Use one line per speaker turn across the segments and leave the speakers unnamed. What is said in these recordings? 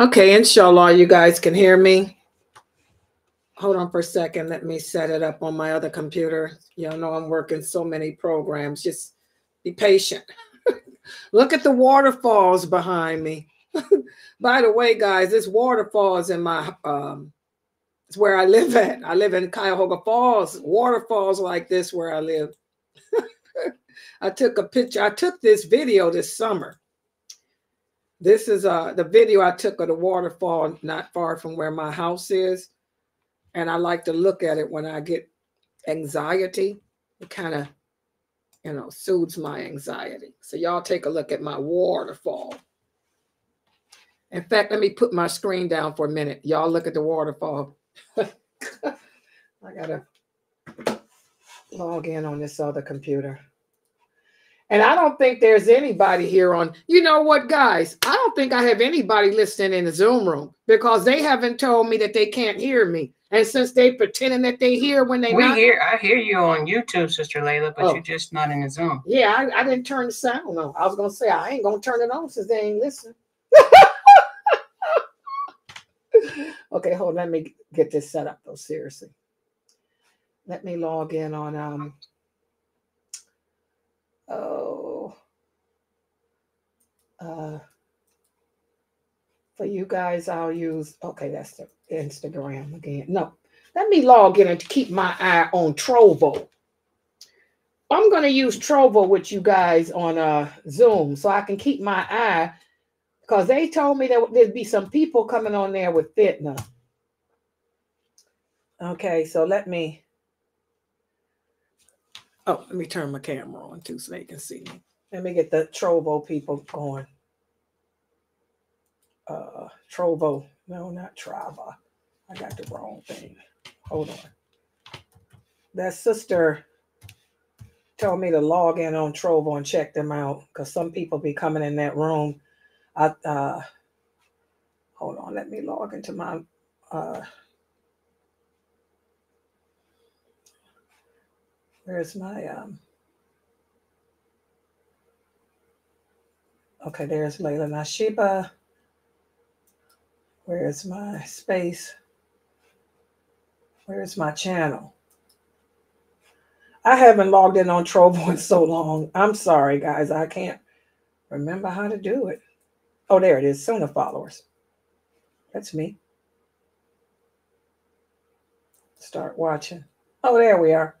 Okay, inshallah, you guys can hear me. Hold on for a second. Let me set it up on my other computer. Y'all know I'm working so many programs. Just be patient. Look at the waterfalls behind me. By the way, guys, this waterfalls in my um it's where I live at. I live in Cuyahoga Falls. Waterfalls like this where I live. I took a picture. I took this video this summer this is uh, the video I took of the waterfall not far from where my house is. And I like to look at it when I get anxiety. It kind of, you know, soothes my anxiety. So y'all take a look at my waterfall. In fact, let me put my screen down for a minute. Y'all look at the waterfall. I gotta log in on this other computer. And I don't think there's anybody here on, you know what, guys? I don't think I have anybody listening in the Zoom room because they haven't told me that they can't hear me. And since they pretending that they hear when they
we
not,
hear I hear you on YouTube, Sister Laila, but
Oh.
you're just not in the Zoom.
yeah, I, I didn't turn the sound on. I was gonna say I ain't gonna turn it on since they ain't listening. okay, hold on, let me get this set up though, seriously. Let me log in on um oh. Uh for you guys i'll use okay that's the instagram again. No let me log in and keep my eye on trovo. I'm going to use trovo with you guys on uh zoom so i can keep my eye because they told me that there'd be some people coming on there with fitna. Okay so let me Oh, let me turn my camera on too so they can see me. Let me get the Trovo people going. Uh Trovo. No, not Trava. I got the wrong thing. Hold on. That sister told me to log in on Trovo and check them out because some people be coming in that room. I uh hold on, let me log into my uh Where's my um? Okay, there's Laila Nasheeba. Where's my space? Where's my channel? I haven't logged in on Trovo in so long. I'm sorry, guys. I can't remember how to do it. Oh, there it is. Sunnah followers. That's me. Start watching. Oh, there we are.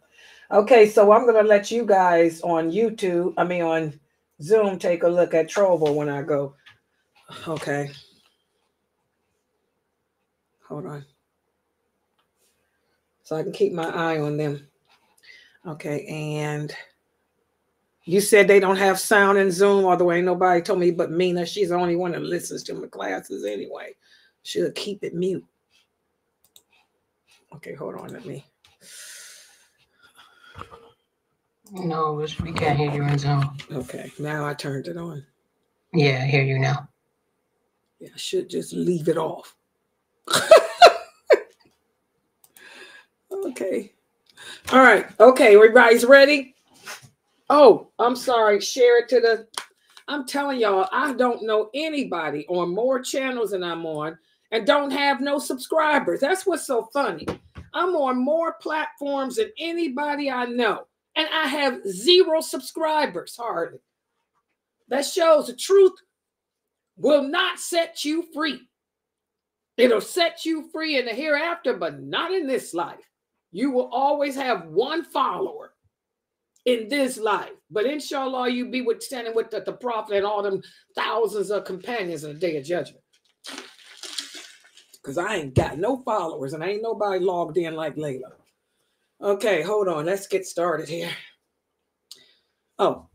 Okay, so I'm gonna let you guys on YouTube, I mean on Zoom, take a look at Trovo when I go. Okay. Hold on. So I can keep my eye on them. Okay, and you said they don't have sound in Zoom, although ain't nobody told me but Mina. She's the only one that listens to my classes anyway. She'll keep it mute. Okay, hold on, let me.
No, we- can't hear you in Zoom.
Okay, now I turned it on.
Yeah, I hear you now.
Yeah, I should just leave it off. okay. All right. Okay, everybody's ready? Oh, I'm sorry. Share it to the. I'm telling y'all, I don't know anybody on more channels than I'm on and don't have no subscribers. That's what's so funny. I'm on more platforms than anybody I know, and I have zero subscribers hardly. That shows the truth will not set you free. It'll set you free in the hereafter, but not in this life. You will always have one follower in this life. But inshallah, you be with standing with the, the prophet and all them thousands of companions in the day of judgment. Because I ain't got no followers and I ain't nobody logged in like Laila. Okay, hold on. Let's get started here. Oh,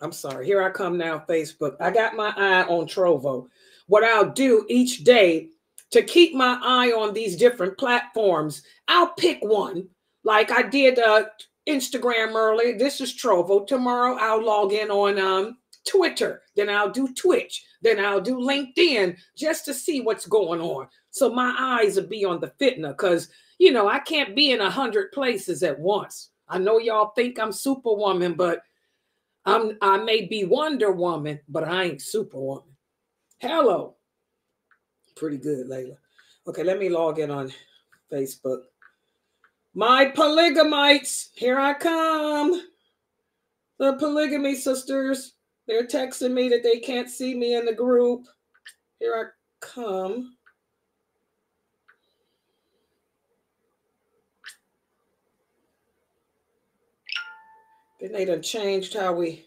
I'm sorry. Here I come now, Facebook. I got my eye on Trovo. What I'll do each day to keep my eye on these different platforms, I'll pick one. Like I did uh, Instagram earlier. This is Trovo. Tomorrow I'll log in on um, Twitter. Then I'll do Twitch. Then I'll do LinkedIn just to see what's going on. So my eyes will be on the fitna because, you know, I can't be in a hundred places at once. I know y'all think I'm Superwoman, but I'm I may be Wonder Woman, but I ain't Superwoman. Hello. pretty good, Laila. Okay, let me log in on Facebook. My polygamites, here I come. The polygamy sisters, they're texting me that they can't see me in the group. Here I come. Then they done changed how we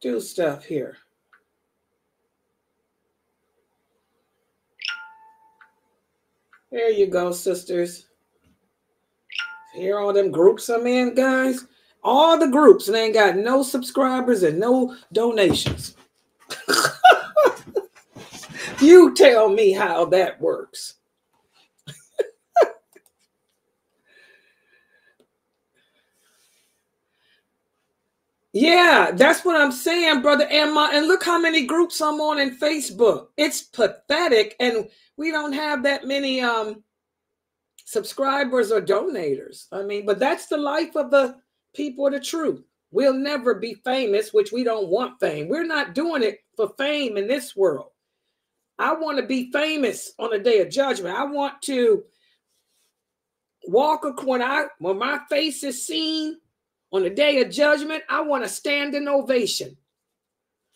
do stuff here. There you go, sisters. Here all them groups I'm in, guys. All the groups, and they ain't got no subscribers and no donations. you tell me how that works. Yeah, that's what I'm saying, brother. And my and look how many groups I'm on in Facebook. It's pathetic, and we don't have that many um subscribers or donators. I mean, but that's the life of the people of the truth. We'll never be famous, which we don't want fame. We're not doing it for fame in this world. I want to be famous on the day of judgment. I want to walk when I when my face is seen on the day of judgment, I want a standing ovation.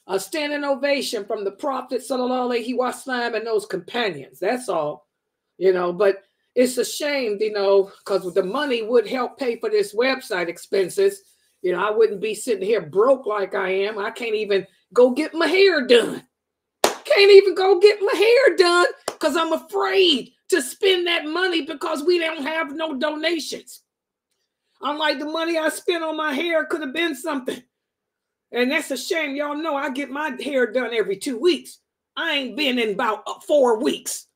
A standing ovation from the prophet Sallallahu Alaihi Wasallam and those companions. That's all, you know. But it's a shame, you know, because the money would help pay for this website expenses. You know, I wouldn't be sitting here broke like I am. I can't even go get my hair done. Can't even go get my hair done because I'm afraid to spend that money because we don't have no donations. Unlike the money I spent on my hair could have been something. And that's a shame. Y'all know I get my hair done every two weeks. I ain't been in about uh, four weeks.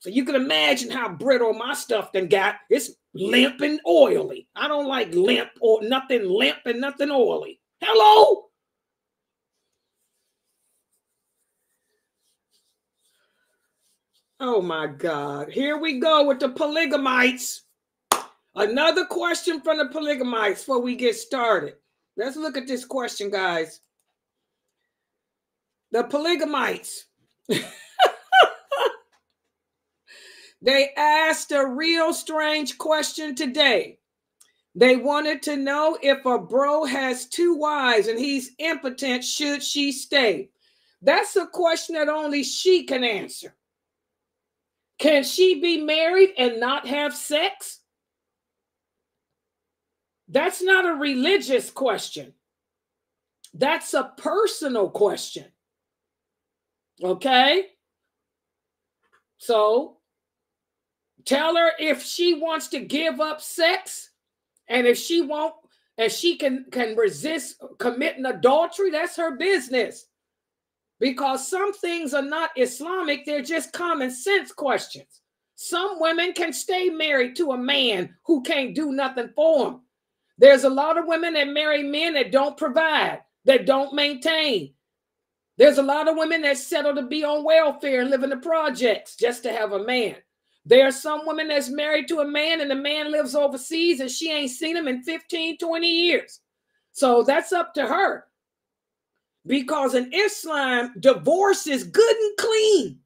So you can imagine how brittle my stuff then got. It's limp and oily. I don't like limp or nothing limp and nothing oily. Hello? Oh my God. Here we go with the polygamites. Another question from the polygamites before we get started. Let's look at this question, guys. The polygamites. they asked a real strange question today. They wanted to know if a bro has two wives and he's impotent, should she stay? That's a question that only she can answer. Can she be married and not have sex? That's not a religious question. That's a personal question. Okay? So tell her if she wants to give up sex and if she won't and she can can resist committing adultery, that's her business. Because some things are not Islamic, they're just common sense questions. Some women can stay married to a man who can't do nothing for them. There's a lot of women that marry men that don't provide, that don't maintain. There's a lot of women that settle to be on welfare and live in the projects just to have a man. There are some women that's married to a man and the man lives overseas and she ain't seen him in 15, 20 years. So that's up to her. Because in Islam, divorce is good and clean.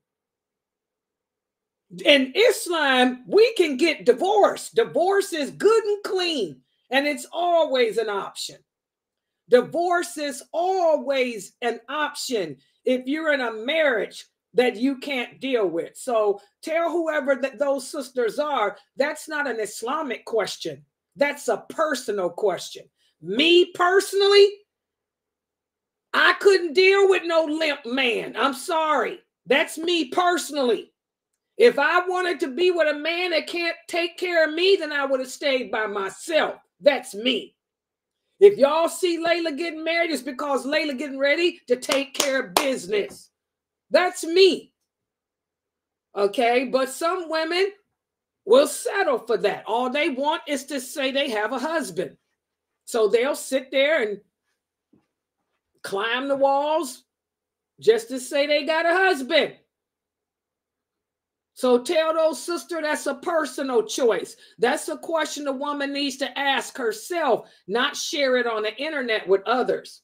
In Islam, we can get divorced. Divorce is good and clean and it's always an option. Divorce is always an option if you're in a marriage that you can't deal with. So tell whoever that those sisters are, that's not an Islamic question. That's a personal question. Me personally, I couldn't deal with no limp man. I'm sorry. That's me personally. If I wanted to be with a man that can't take care of me, then I would have stayed by myself. That's me. If y'all see Laila getting married, it's because Laila getting ready to take care of business. That's me. Okay, but some women will settle for that. All they want is to say they have a husband. So they'll sit there and climb the walls just to say they got a husband. So tell those sister that's a personal choice. That's a question a woman needs to ask herself, not share it on the internet with others.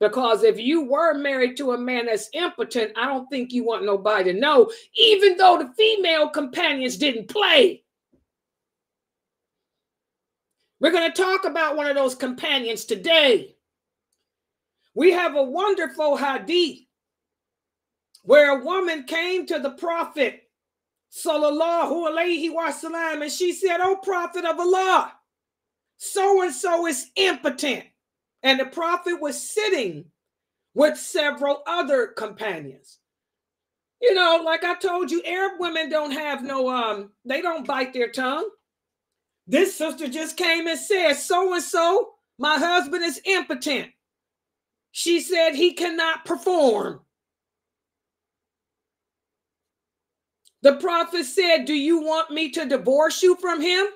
Because if you were married to a man that's impotent, I don't think you want nobody to know, even though the female companions didn't play. We're going to talk about one of those companions today. We have a wonderful hadith where a woman came to the prophet sallallahu alaihi wasallam and she said, "Oh prophet of Allah, so and so is impotent." And the prophet was sitting with several other companions. You know, like I told you, Arab women don't have no um, they don't bite their tongue. This sister just came and said, so and so, my husband is impotent. She said he cannot perform. The prophet said, Do you want me to divorce you from him?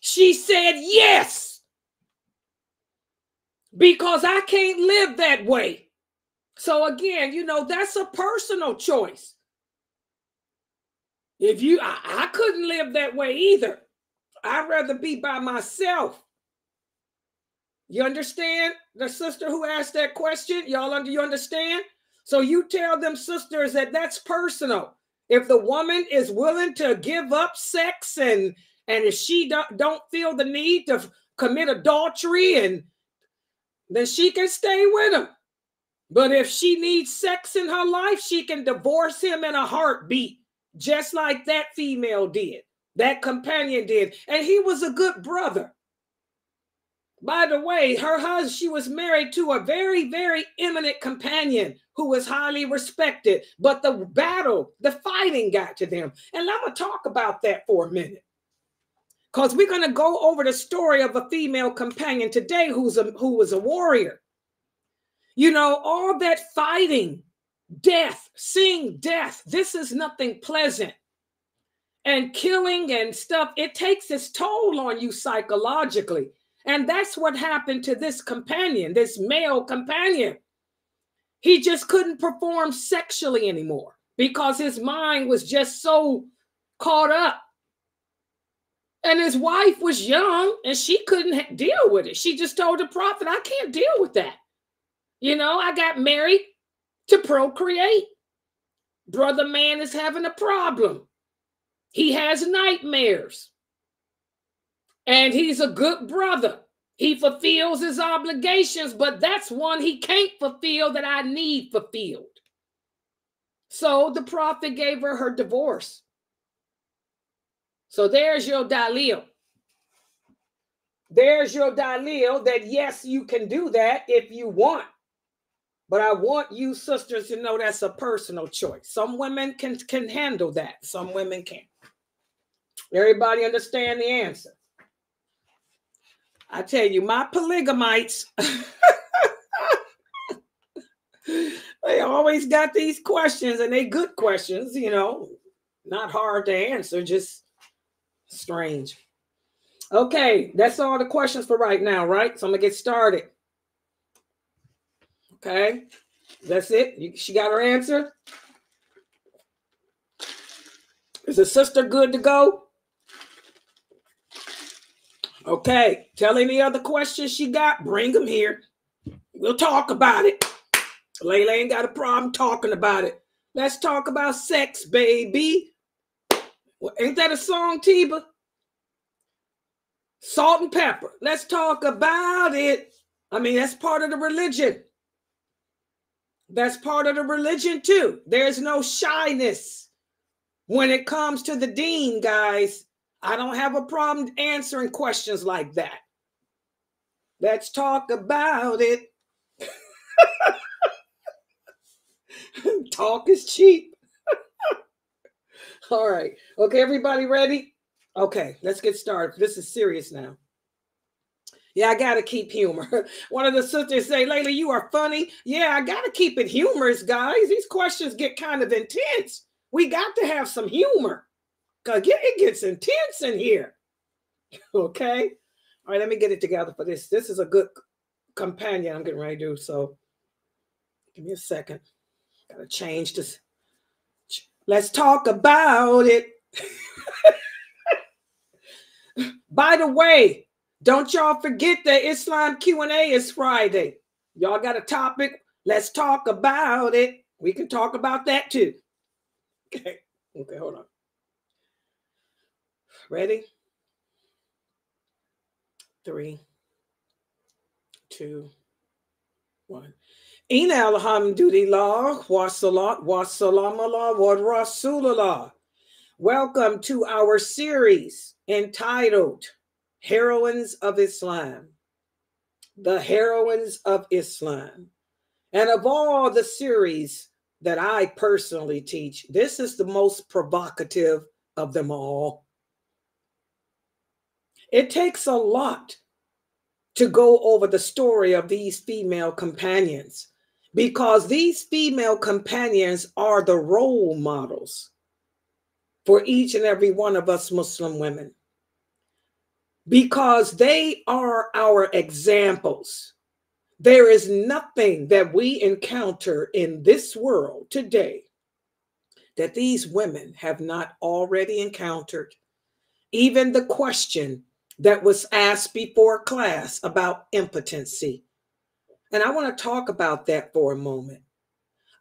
She said, Yes because I can't live that way. So again, you know, that's a personal choice. If you, I, I couldn't live that way either. I'd rather be by myself. You understand the sister who asked that question? Y'all under you understand? So you tell them sisters that that's personal. If the woman is willing to give up sex and and if she don't, don't feel the need to commit adultery and then she can stay with him. But if she needs sex in her life, she can divorce him in a heartbeat, just like that female did, that companion did. And he was a good brother. By the way, her husband, she was married to a very, very eminent companion who was highly respected. But the battle, the fighting got to them. And I'm going to talk about that for a minute because we're going to go over the story of a female companion today who's a who was a warrior you know all that fighting death seeing death this is nothing pleasant and killing and stuff it takes its toll on you psychologically and that's what happened to this companion this male companion he just couldn't perform sexually anymore because his mind was just so caught up and his wife was young and she couldn't deal with it. She just told the prophet, I can't deal with that. You know, I got married to procreate. Brother man is having a problem. He has nightmares. And he's a good brother. He fulfills his obligations, but that's one he can't fulfill that I need fulfilled. So the prophet gave her her divorce. So there's your dalil. There's your dalil that yes, you can do that if you want. But I want you sisters to know that's a personal choice. Some women can, can handle that, some women can't. Everybody understand the answer? I tell you, my polygamites, they always got these questions and they good questions, you know, not hard to answer, just Strange. Okay, that's all the questions for right now, right? So I'm gonna get started. Okay, that's it. You, she got her answer. Is the sister good to go? Okay, tell any other questions she got, bring them here. We'll talk about it. Laila ain't got a problem talking about it. Let's talk about sex, baby. Well, ain't that a song, Tiba? Salt-N-Pepa. Let's talk about it. I mean, that's part of the religion. That's part of the religion too. There's no shyness when it comes to the deen, guys. I don't have a problem answering questions like that. Let's talk about it. Talk is cheap. All right. Okay, everybody ready? Okay, let's get started. This is serious now. Yeah, I gotta keep humor. One of the sisters say, Laila, you are funny. Yeah, I gotta keep it humorous, guys. These questions get kind of intense. We got to have some humor. Cause it gets intense in here. Okay. All right, let me get it together for this. This is a good companion I'm getting ready to do. So give me a second. Gotta change this. Let's talk about it. By the way, don't y'all forget that Islam Q&A is Friday. Y'all got a topic? Let's talk about it. We can talk about that too. Okay. Okay, hold on. Ready? Three, two, one. Ina alhamdulillah wa salat wa Allah wa rasulallah. Welcome to our series entitled Heroines of Islam. The Heroines of Islam. And of all the series that I personally teach, this is the most provocative of them all. It takes a lot to go over the story of these female companions because these female companions are the role models for each and every one of us Muslim women because they are our examples. There is nothing that we encounter in this world today that these women have not already encountered. Even the question that was asked before class about impotency. And I want to talk about that for a moment.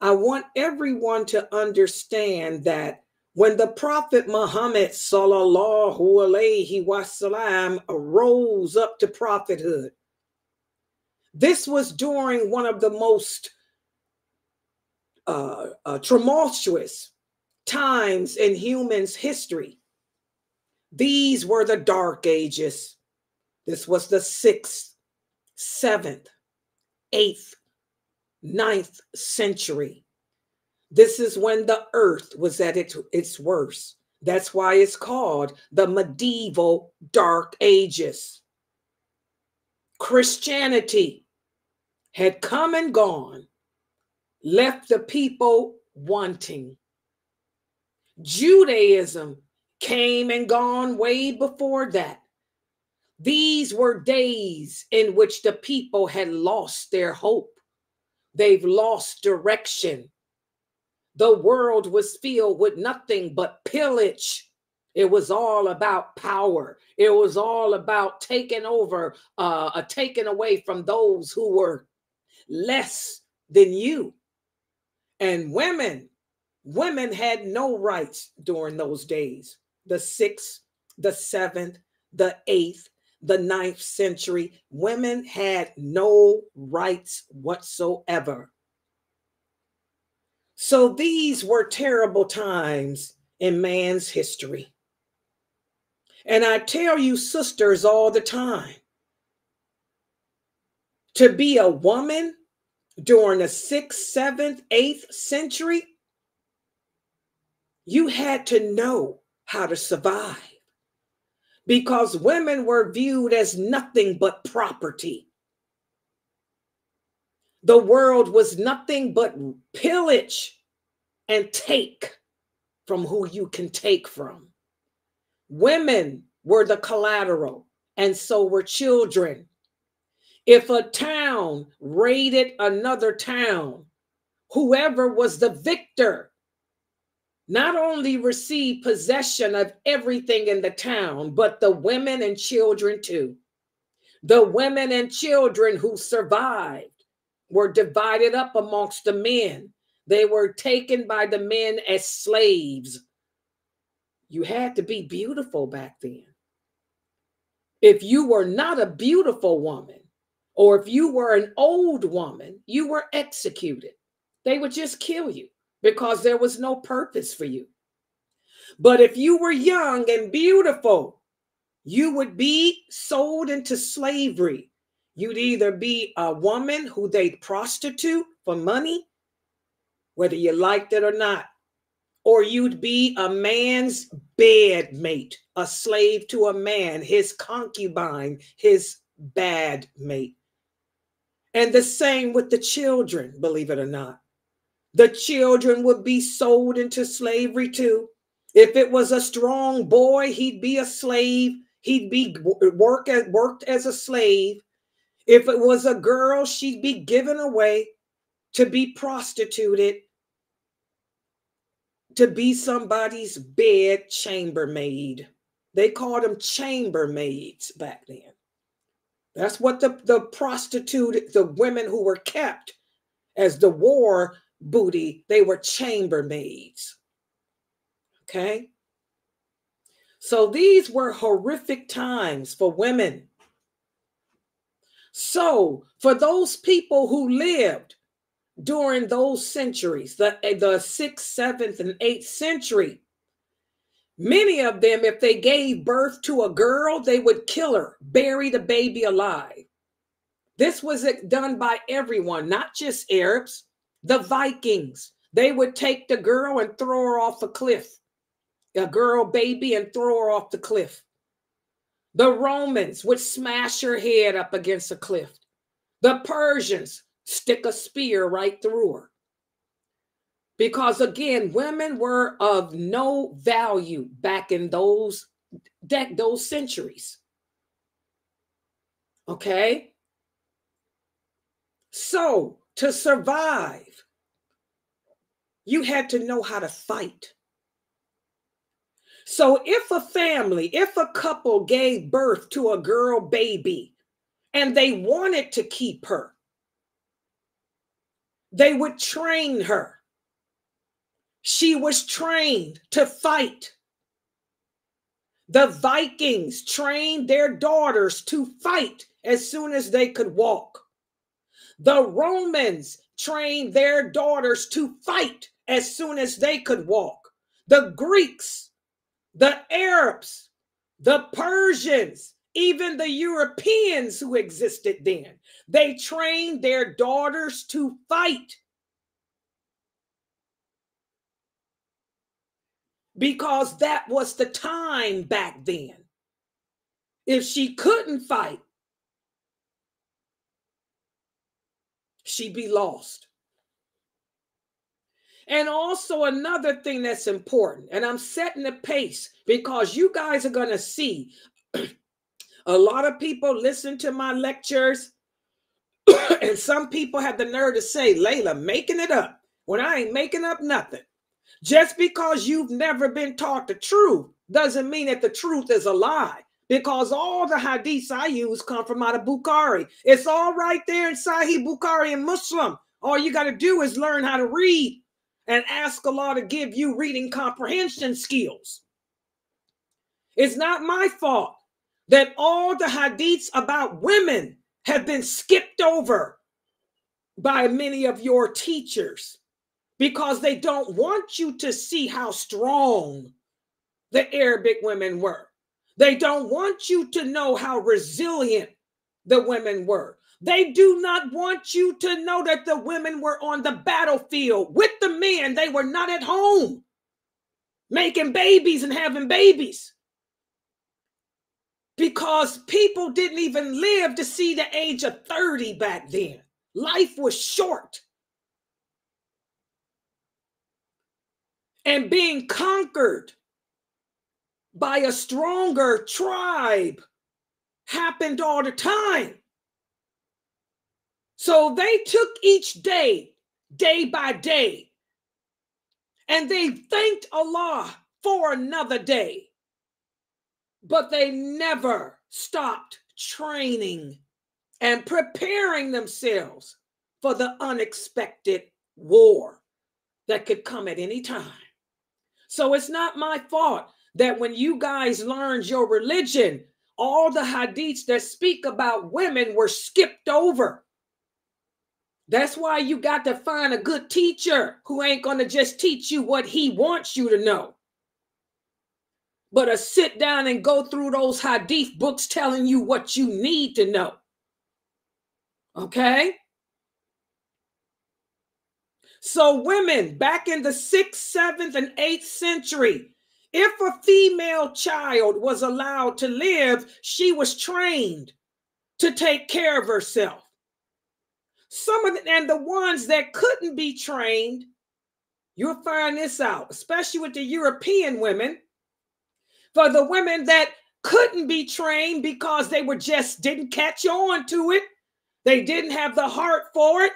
I want everyone to understand that when the Prophet Muhammad sallallahu alaihi wasallam rose up to prophethood, this was during one of the most uh, uh, tumultuous times in humans' history. These were the dark ages. This was the sixth, seventh, eighth, ninth century. This is when the earth was at its, its worst. That's why it's called the medieval dark ages. Christianity had come and gone, left the people wanting. Judaism came and gone way before that. These were days in which the people had lost their hope. They've lost direction. The world was filled with nothing but pillage. It was all about power. It was all about taking over, uh, uh, taking away from those who were less than you. And women, women had no rights during those days. The sixth, the seventh, the eighth, the ninth century, women had no rights whatsoever. So these were terrible times in man's history. And I tell you, sisters, all the time to be a woman during the sixth, seventh, eighth century, you had to know how to survive because women were viewed as nothing but property. The world was nothing but pillage and take from who you can take from. Women were the collateral, and so were children. If a town raided another town, whoever was the victor not only received possession of everything in the town, but the women and children too. The women and children who survived were divided up amongst the men. They were taken by the men as slaves. You had to be beautiful back then. If you were not a beautiful woman, or if you were an old woman, you were executed. They would just kill you because there was no purpose for you. But if you were young and beautiful, you would be sold into slavery. You'd either be a woman who they'd prostitute for money, whether you liked it or not, or you'd be a man's bed mate, a slave to a man, his concubine, his bad mate. And the same with the children, believe it or not. The children would be sold into slavery too. If it was a strong boy, he'd be a slave. He'd be work at, worked as a slave. If it was a girl, she'd be given away to be prostituted, to be somebody's bed chambermaid. They called them chambermaids back then. That's what the, the prostitute, the women who were kept as the war booty, they were chambermaids. Okay. So these were horrific times for women. So for those people who lived during those centuries, the, the sixth, seventh, and eighth century, many of them, if they gave birth to a girl, they would kill her, bury the baby alive. This was done by everyone, not just Arabs. The Vikings, they would take the girl and throw her off a cliff a girl baby and throw her off the cliff. The Romans would smash her head up against a cliff. The Persians stick a spear right through her. Because again, women were of no value back in those that those centuries. Okay? So, to survive, you had to know how to fight. So if a family, if a couple gave birth to a girl baby and they wanted to keep her, they would train her. She was trained to fight. The Vikings trained their daughters to fight as soon as they could walk. The Romans trained their daughters to fight as soon as they could walk. The Greeks the Arabs, the Persians, even the Europeans who existed then. They trained their daughters to fight. Because that was the time back then. If she couldn't fight, she'd be lost. And also, another thing that's important, and I'm setting the pace because you guys are going to see a lot of people listen to my lectures, and some people have the nerve to say, Laila, making it up when I ain't making up nothing. Just because you've never been taught the truth doesn't mean that the truth is a lie. Because all the hadiths I use come from out of Bukhari. It's all right there in Sahih Bukhari and Muslim. All you got to do is learn how to read and ask Allah to give you reading comprehension skills. It's not my fault that all the hadiths about women have been skipped over by many of your teachers because they don't want you to see how strong the Arabic women were. They don't want you to know how resilient the women were. They do not want you to know that the women were on the battlefield with the men. They were not at home making babies and having babies. Because people didn't even live to see the age of 30 back then. Life was short. And being conquered by a stronger tribe happened all the time. So they took each day, day by day, and they thanked Allah for another day. But they never stopped training and preparing themselves for the unexpected war that could come at any time. So it's not my fault that when you guys learned your religion, all the hadiths that speak about women were skipped over. That's why you got to find a good teacher who ain't going to just teach you what he wants you to know, but to sit down and go through those hadith books telling you what you need to know. Okay? So, women back in the sixth, seventh, and eighth century, if a female child was allowed to live, she was trained to take care of herself. Some of the, and the ones that couldn't be trained, you'll find this out, especially with the European women. For the women that couldn't be trained because they were just didn't catch on to it, they didn't have the heart for it.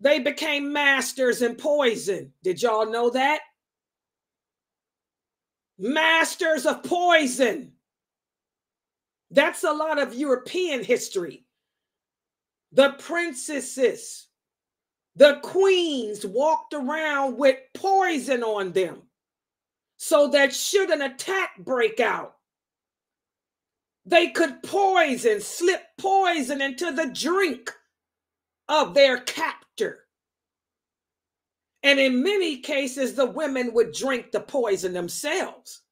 They became masters in poison. Did y'all know that? Masters of poison. That's a lot of European history. The princesses, the queens walked around with poison on them so that should an attack break out, they could poison, slip poison into the drink of their captor. And in many cases, the women would drink the poison themselves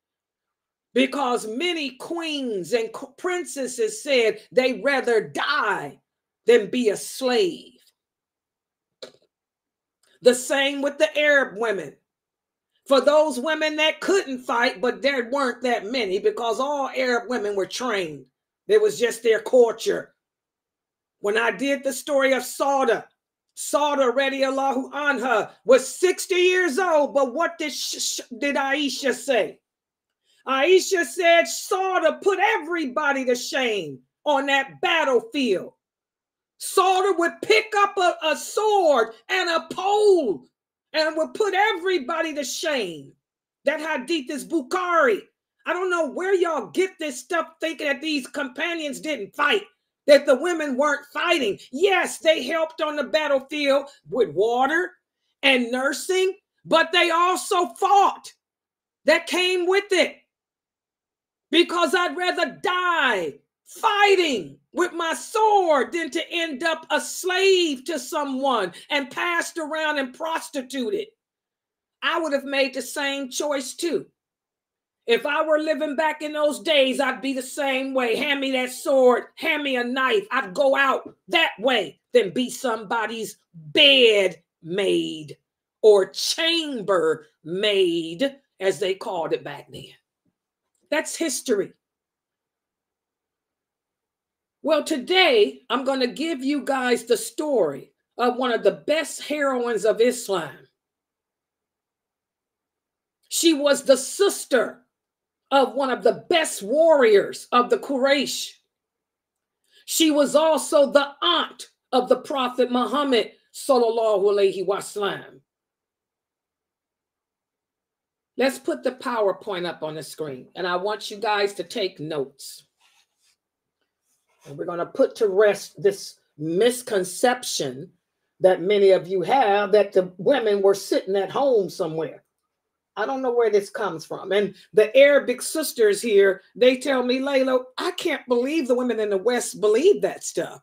because many queens and princesses said they'd rather die than be a slave. The same with the Arab women. For those women that couldn't fight, but there weren't that many because all Arab women were trained. It was just their culture. When I did the story of Sauda, Sauda radiallahu anha was 60 years old, but what did, did Aisha say? Aisha said Sauda put everybody to shame on that battlefield. Sauda would pick up a, a sword and a pole and would put everybody to shame. That hadith is Bukhari. I don't know where y'all get this stuff thinking that these companions didn't fight, that the women weren't fighting. Yes, they helped on the battlefield with water and nursing, but they also fought. That came with it. Because I'd rather die fighting with my sword than to end up a slave to someone and passed around and prostituted. I would have made the same choice too. If I were living back in those days, I'd be the same way. Hand me that sword, hand me a knife. I'd go out that way than be somebody's bed maid or chamber maid, as they called it back then. That's history. Well, today I'm going to give you guys the story of one of the best heroines of Islam. She was the sister of one of the best warriors of the Quraysh. She was also the aunt of the Prophet Muhammad sallallahu alaihi wasallam. Let's put the PowerPoint up on the screen, and I want you guys to take notes. And we're going to put to rest this misconception that many of you have that the women were sitting at home somewhere. I don't know where this comes from. And the Arabic sisters here, they tell me, Laila, I can't believe the women in the West believe that stuff.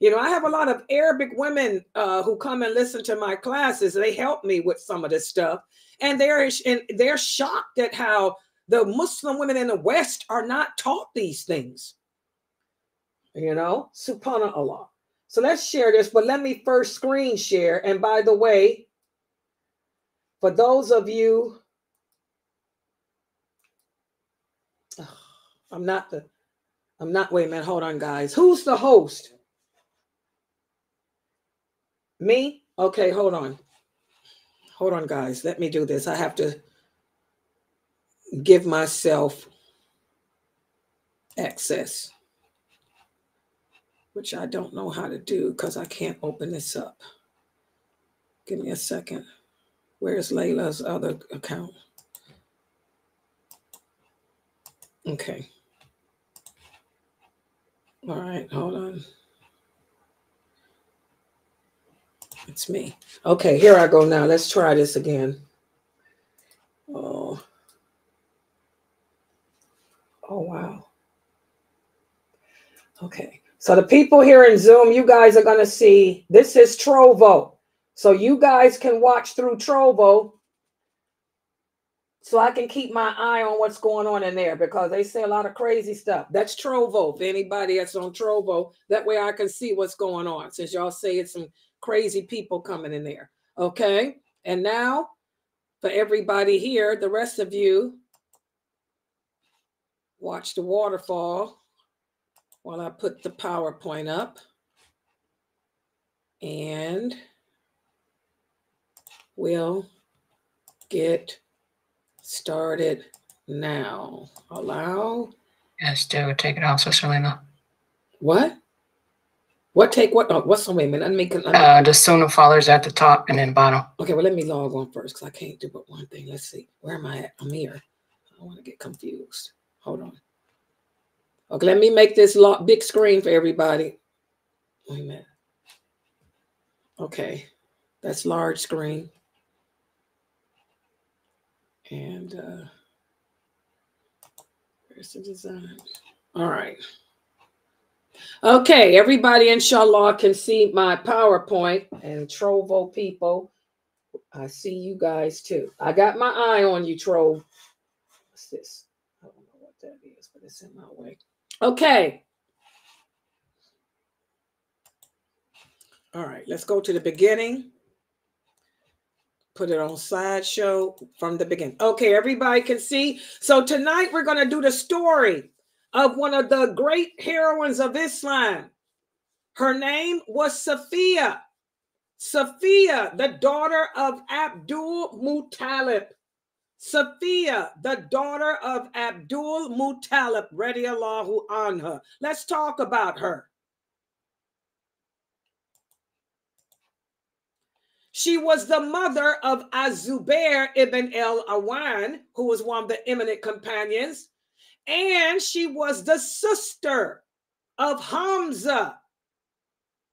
You know, I have a lot of Arabic women uh, who come and listen to my classes. They help me with some of this stuff, and they're and they're shocked at how the Muslim women in the West are not taught these things you know, subhanAllah. So let's share this, but let me first screen share. And by the way, for those of you, oh, I'm not the, I'm not, wait a minute, hold on, guys. Who's the host? Me? Okay, hold on. Hold on, guys. Let me do this. I have to give myself access which I don't know how to do because I can't open this up. Give me a second. Where's Laila's other account? Okay. All right, hold on. It's me. Okay, here I go now. Let's try this again. Oh. Oh, wow. Okay. So the people here in Zoom, you guys are going to see this is Trovo. So you guys can watch through Trovo so I can keep my eye on what's going on in there because they say a lot of crazy stuff. That's Trovo. If anybody that's on Trovo, that way I can see what's going on since y'all say it's some crazy people coming in there. Okay. And now for everybody here, the rest of you, watch the waterfall while I put the PowerPoint up. And we'll get started now. Allow.
Yes, do take it off, Sister Lena.
What? What take what? Oh, what's the wait a minute? Let me. Let me
uh, the Sunnah followers at the top and then bottom.
Okay, well, let me log on first because I can't do but one thing. Let's see. Where am I at? I'm here. I don't want to get confused. Hold on. Okay, let me make this long, big screen for everybody. Wait a minute. Okay, that's large screen. And uh, where's the design? All right. Okay, everybody, inshallah, can see my PowerPoint and Trovo people. I see you guys too. I got my eye on you, Trove. What's this? I don't know what that is, but it's in my way. Okay. All right, let's go to the beginning. Put it on slideshow from the beginning. Okay, everybody can see. So tonight we're going to do the story of one of the great heroines of Islam. Her name was Sophia. Sophia, the daughter of Abdul Muttalib. Sophia, the daughter of Abdul Muttalib, radiallahu anha. Let's talk about her. She was the mother of Azubair ibn el Awam, who was one of the eminent companions, and she was the sister of Hamza,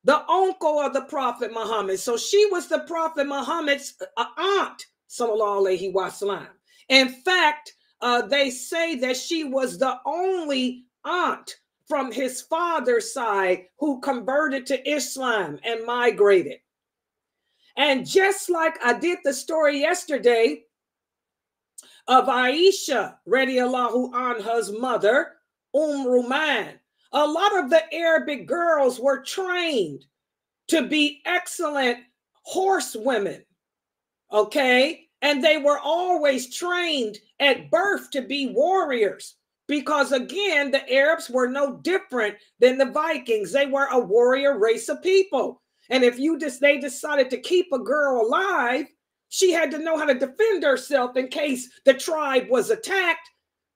the uncle of the Prophet Muhammad. So she was the Prophet Muhammad's uh, aunt, sallallahu alaihi wasallam. In fact, uh, they say that she was the only aunt from his father's side who converted to Islam and migrated. And just like I did the story yesterday of Aisha, radiallahu anha's mother, Umm Ruman, a lot of the Arabic girls were trained to be excellent horsewomen. Okay. And they were always trained at birth to be warriors because, again, the Arabs were no different than the Vikings. They were a warrior race of people. And if you just they decided to keep a girl alive, she had to know how to defend herself in case the tribe was attacked,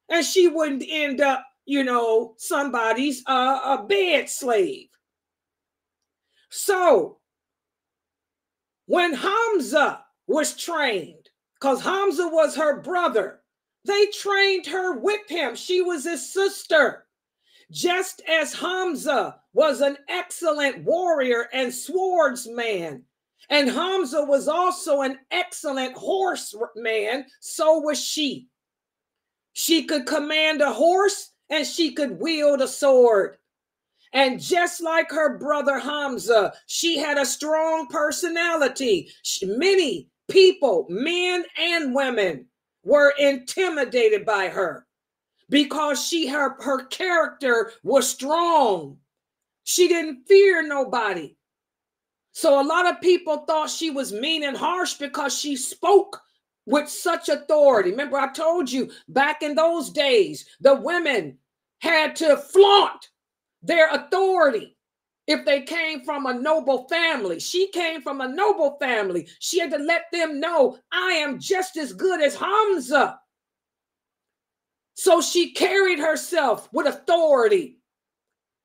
and she wouldn't end up, you know, somebody's uh, a bed slave. So when Hamza was trained, because Hamza was her brother. They trained her with him. She was his sister. Just as Hamza was an excellent warrior and swordsman, and Hamza was also an excellent horseman, so was she. She could command a horse and she could wield a sword. And just like her brother Hamza, she had a strong personality. She, many people, men and women, were intimidated by her because she her her character was strong. She didn't fear nobody. So a lot of people thought she was mean and harsh because she spoke with such authority. Remember, I told you back in those days, the women had to flaunt their authority if they came from a noble family. She came from a noble family. She had to let them know I am just as good as Hamza. So she carried herself with authority,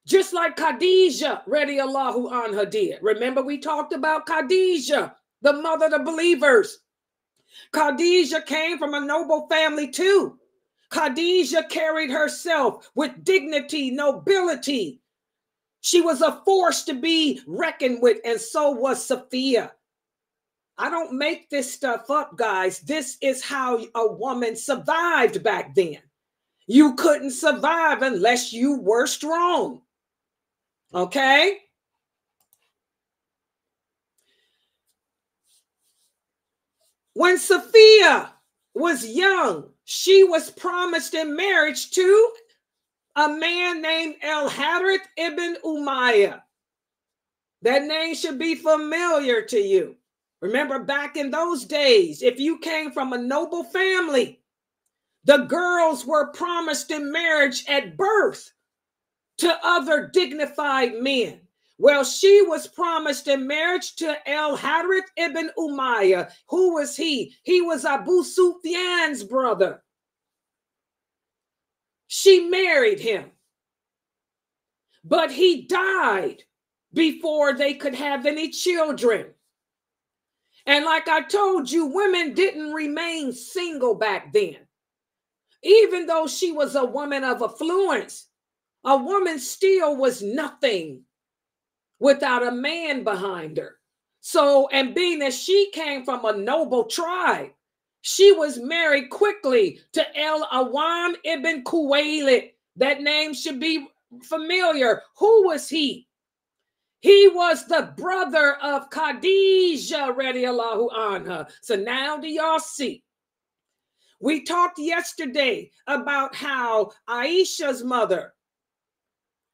just like Khadijah, radiallahu anha did. Remember, we talked about Khadijah, the mother of the believers. Khadijah came from a noble family too. Khadijah carried herself with dignity, nobility, she was a force to be reckoned with, and so was Sophia. I don't make this stuff up, guys. This is how a woman survived back then. You couldn't survive unless you were strong. Okay? When Sophia was young, she was promised in marriage to a man named El Harith ibn Umayyah. That name should be familiar to you. Remember, back in those days, if you came from a noble family, the girls were promised in marriage at birth to other dignified men. Well, she was promised in marriage to El Harith ibn Umayyah. Who was he? He was Abu Sufyan's brother. She married him, but he died before they could have any children. And like I told you, women didn't remain single back then. Even though she was a woman of affluence, A woman still was nothing without a man behind her. So, and being that she came from a noble tribe, she was married quickly to El Awam ibn Khuwaylid. That name should be familiar. Who was he? He was the brother of Khadijah, radiallahu anha. So now do y'all see? We talked yesterday about how Aisha's mother,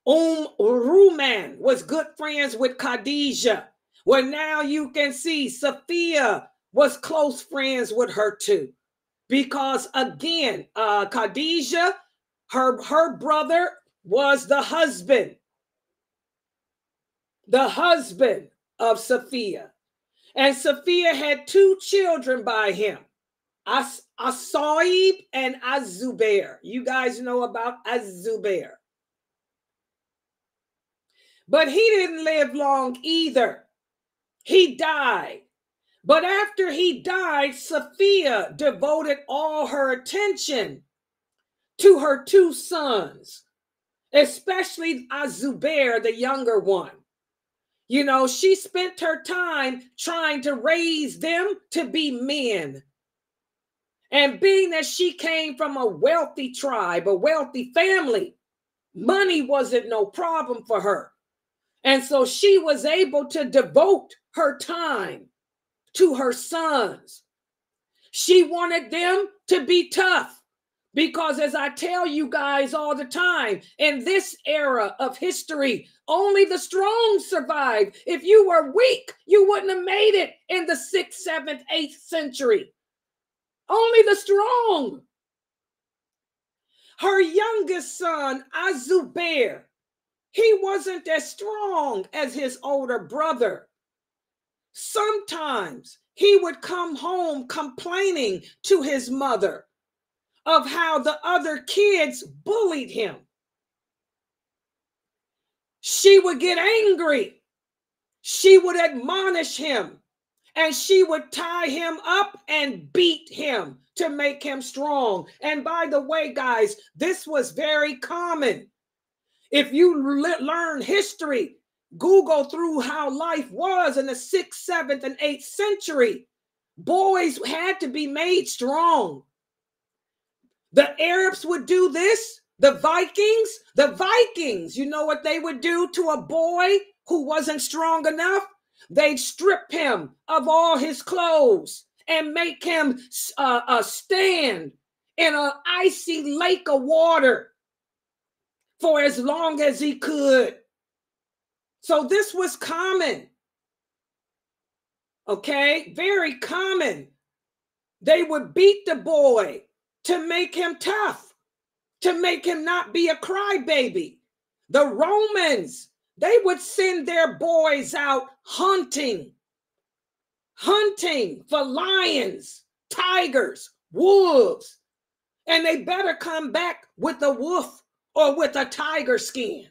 Um Ruman, was good friends with Khadijah. Well, now you can see Sophia was close friends with her too. Because again, uh, Khadijah, her, her brother was the husband the husband of Sophia. And Sophia had two children by him, As- Asaib and Azubair. You guys know about Azubair. But he didn't live long either. He died. But after he died, Sophia devoted all her attention to her two sons, especially Azubair, the younger one. You know, she spent her time trying to raise them to be men. And being that she came from a wealthy tribe, a wealthy family, money wasn't no problem for her. And so she was able to devote her time to her sons. She wanted them to be tough. Because as I tell you guys all the time, in this era of history, only the strong survive. If you were weak, you wouldn't have made it in the sixth, seventh, eighth century. Only the strong. Her youngest son, Azubair, he wasn't as strong as his older brother. Sometimes he would come home complaining to his mother of how the other kids bullied him. She would get angry. She would admonish him and she would tie him up and beat him to make him strong. And by the way, guys, this was very common. If you le- learn history, Google through how life was in the sixth, seventh, and eighth century. Boys had to be made strong. The Arabs would do this. The Vikings, the Vikings, you know what they would do to a boy who wasn't strong enough? They'd strip him of all his clothes and make him uh, uh, stand in an icy lake of water for as long as he could. So this was common. Okay, very common. They would beat the boy to make him tough, to make him not be a crybaby. The Romans, they would send their boys out hunting, hunting for lions, tigers, wolves, and they better come back with a wolf or with a tiger skin.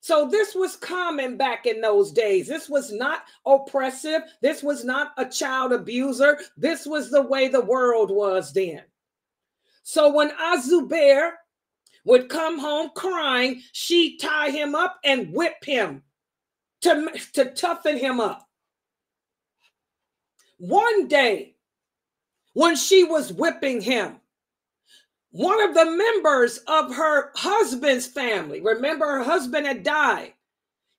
So this was common back in those days. This was not oppressive. This was not a child abuser. This was the way the world was then. So when Azubair would come home crying, she'd tie him up and whip him to, to toughen him up. One day, when she was whipping him, one of the members of her husband's family, remember her husband had died,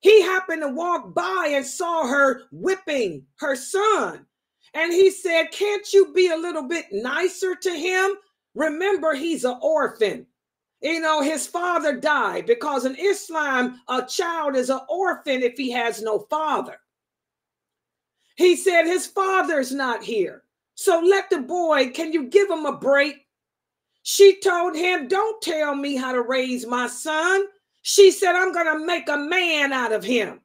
he happened to walk by and saw her whipping her son. And he said, Can't you be a little bit nicer to him? Remember, he's an orphan. You know, his father died because in Islam, a child is an orphan if he has no father. He said his father's not here. So let the boy, can you give him a break? She told him, Don't tell me how to raise my son. She said, I'm going to make a man out of him.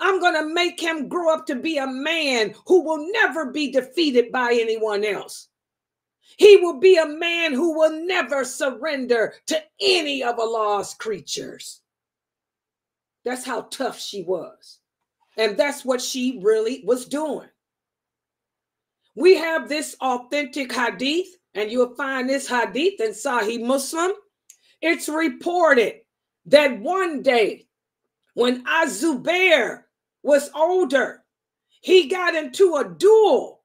I'm going to make him grow up to be a man who will never be defeated by anyone else. He will be a man who will never surrender to any of Allah's creatures. That's how tough she was. And that's what she really was doing. We have this authentic hadith, and you'll find this hadith in Sahih Muslim. It's reported that one day when Azubair was older, he got into a duel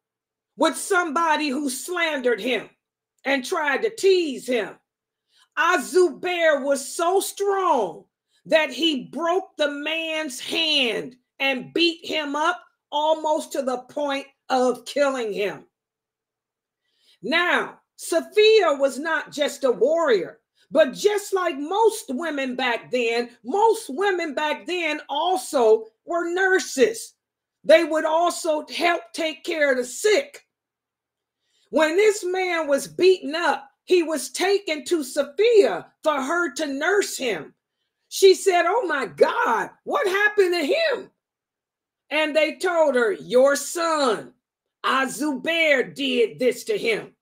with somebody who slandered him and tried to tease him. Azubair was so strong that he broke the man's hand and beat him up almost to the point of killing him. Now, Sophia was not just a warrior, but just like most women back then, most women back then also were nurses. They would also help take care of the sick. When this man was beaten up, he was taken to Sophia for her to nurse him. She said, Oh my God, what happened to him? And they told her, Your son, Azubair, did this to him.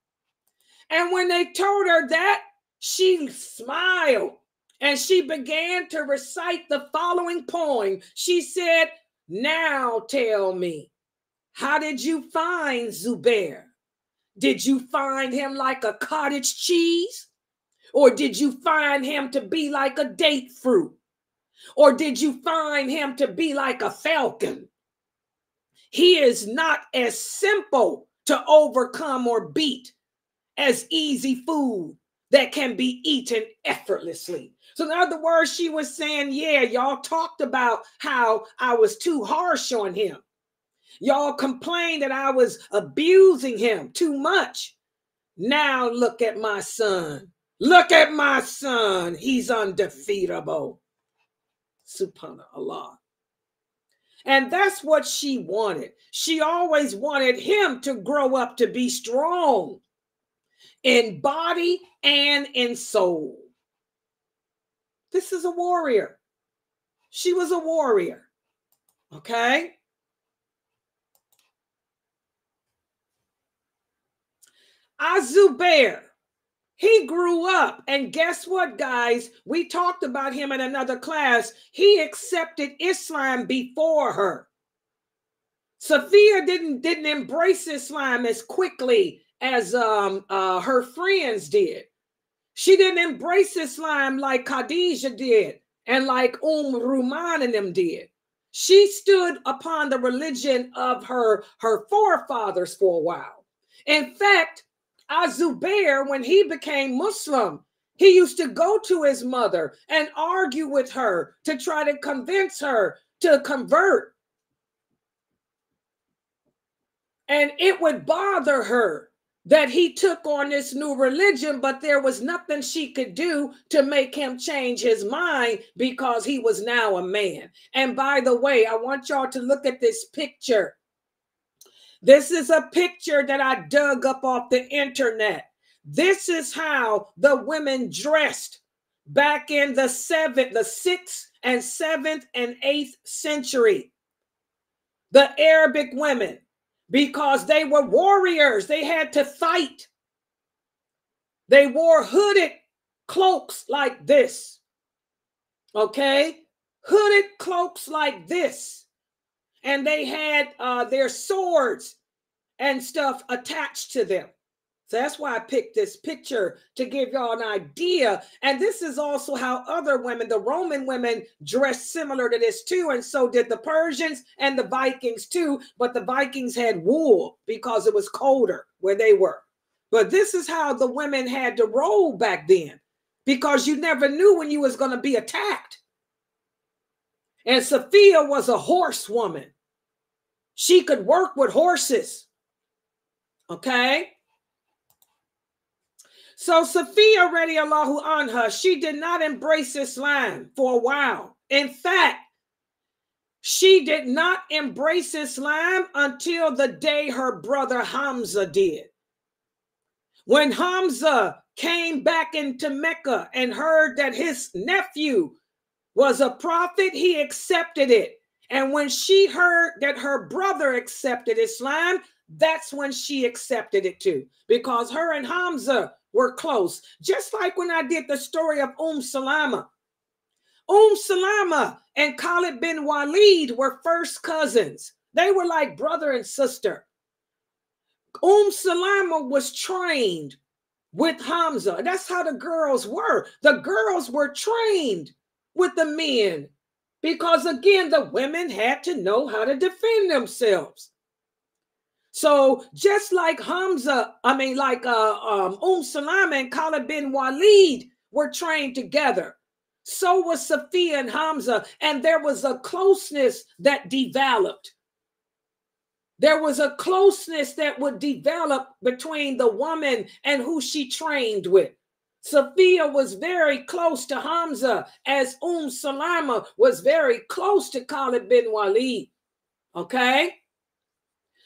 And when they told her that, she smiled and she began to recite the following poem. She said, Now tell me, how did you find Zubair? Did you find him like a cottage cheese? Or did you find him to be like a date fruit? Or did you find him to be like a falcon? He is not as simple to overcome or beat as easy food that can be eaten effortlessly. So, in other words, she was saying, Yeah, y'all talked about how I was too harsh on him. Y'all complained that I was abusing him too much. Now, look at my son. Look at my son. He's undefeatable. Subhanallah. And that's what she wanted. She always wanted him to grow up to be strong in body and in soul. This is a warrior. She was a warrior. Okay. Azubair, he grew up, and guess what, guys? We talked about him in another class. He accepted Islam before her. Sophia didn't didn't embrace Islam as quickly as um, uh, her friends did. She didn't embrace Islam like Khadijah did and like Umm Ruman and them did. She stood upon the religion of her, her forefathers for a while. In fact, Azubair, when he became Muslim, he used to go to his mother and argue with her to try to convince her to convert. And it would bother her that he took on this new religion, but there was nothing she could do to make him change his mind because he was now a man. And by the way, I want y'all to look at this picture. This is a picture that I dug up off the internet. This is how the women dressed back in the seventh, the sixth and seventh and eighth century. The Arabic women because they were warriors. They had to fight. They wore hooded cloaks like this. Okay? Hooded cloaks like this. And they had uh, their swords and stuff attached to them. So that's why I picked this picture to give y'all an idea. And this is also how other women, the Roman women, dressed similar to this too. And so did the Persians and the Vikings too. But the Vikings had wool because it was colder where they were. But this is how the women had to roll back then because you never knew when you was going to be attacked. And Sophia was a horsewoman. She could work with horses. Okay. So Sophia radiallahu anha, she did not embrace Islam for a while. In fact, she did not embrace Islam until the day her brother Hamza did. When Hamza came back into Mecca and heard that his nephew was a prophet, he accepted it. And when she heard that her brother accepted Islam, that's when she accepted it too, because her and Hamza were close. Just like when I did the story of Umm Salama. Umm Salama and Khalid bin Walid were first cousins. They were like brother and sister. Umm Salama was trained with Hamza. That's how the girls were. The girls were trained with the men because again the women had to know how to defend themselves so just like hamza i mean like uh um um salam and khalid bin walid were trained together so was Safiya and Hamza, and there was a closeness that developed. There was a closeness that would develop between the woman and who she trained with. Safiya was very close to Hamza, as Umm Salama was very close to Khalid bin Walid. Okay?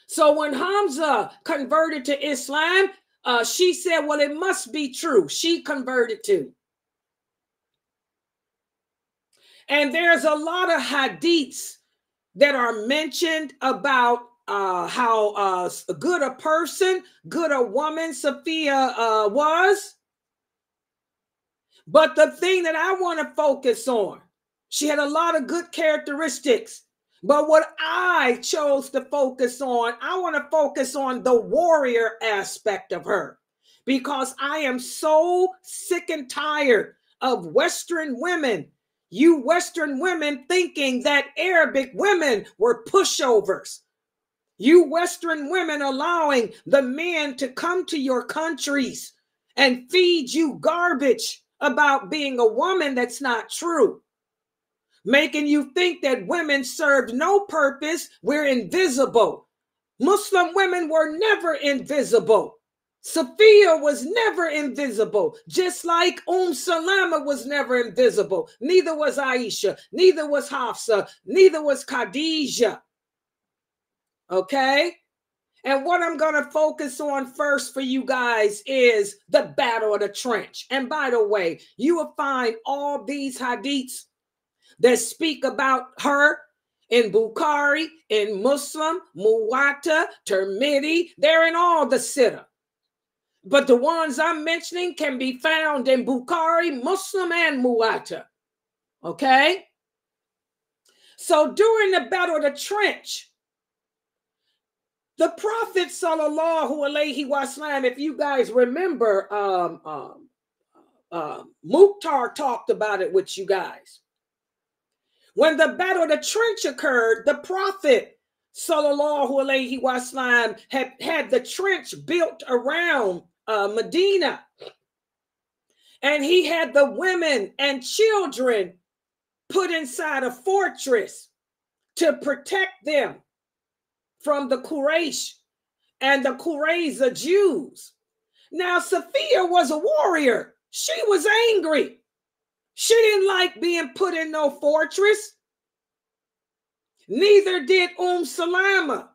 So when Hamza converted to Islam, uh, she said, Well, it must be true. She converted too. And there's a lot of hadiths that are mentioned about uh, how uh, good a person, good a woman Safiya uh, was. But the thing that I want to focus on, she had a lot of good characteristics. But what I chose to focus on, I want to focus on the warrior aspect of her because I am so sick and tired of Western women you Western women thinking that Arabic women were pushovers. You Western women allowing the men to come to your countries and feed you garbage about being a woman that's not true. Making you think that women served no purpose, we're invisible. Muslim women were never invisible. Sophia was never invisible, just like Um Salama was never invisible. Neither was Aisha, neither was Hafsa, neither was Khadijah. Okay? And what I'm going to focus on first for you guys is the Battle of the Trench. And by the way, you will find all these hadiths that speak about her in Bukhari, in Muslim, Muwatta, Tirmidhi. They're in all the sitta. But the ones I'm mentioning can be found in Bukhari, Muslim, and Muwatta. Okay? So during the Battle of the Trench, the Prophet Sallallahu Alaihi Wasallam, if you guys remember, um, um, uh, Mukhtar talked about it with you guys. When the Battle of the Trench occurred, the Prophet Sallallahu Alaihi Wasallam had, had the trench built around uh, Medina. And he had the women and children put inside a fortress to protect them from the Quraysh and the Qurayza Jews. Now, Sophia was a warrior. She was angry. She didn't like being put in no fortress. Neither did Umm Salama.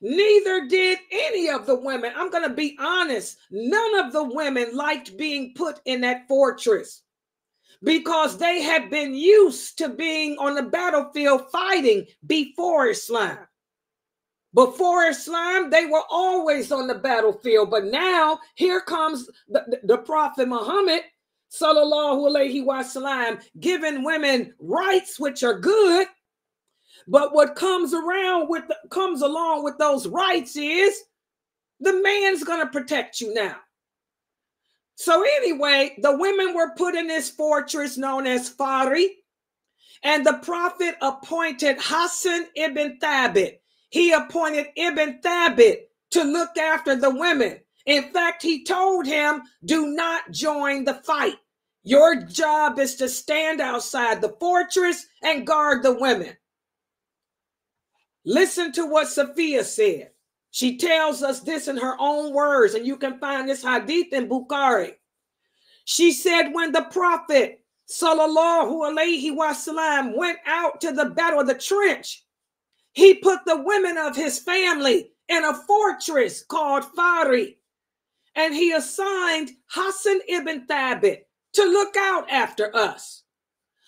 Neither did any of the women. I'm going to be honest. None of the women liked being put in that fortress because they had been used to being on the battlefield fighting before Islam. Before Islam, they were always on the battlefield. But now here comes the, the, Prophet Muhammad, sallallahu alaihi wasallam, giving women rights which are good but what comes around with comes along with those rights is the man's going to protect you now. So anyway, the women were put in this fortress known as Fari, and the prophet appointed Hassan ibn Thabit. He appointed Ibn Thabit to look after the women. In fact, he told him, "Do not join the fight. Your job is to stand outside the fortress and guard the women." Listen to what Sophia said. She tells us this in her own words, and you can find this hadith in Bukhari. She said, When the Prophet Sallallahu Alaihi Wasallam went out to the battle of the trench, he put the women of his family in a fortress called Fari, and he assigned Hassan ibn Thabit to look out after us.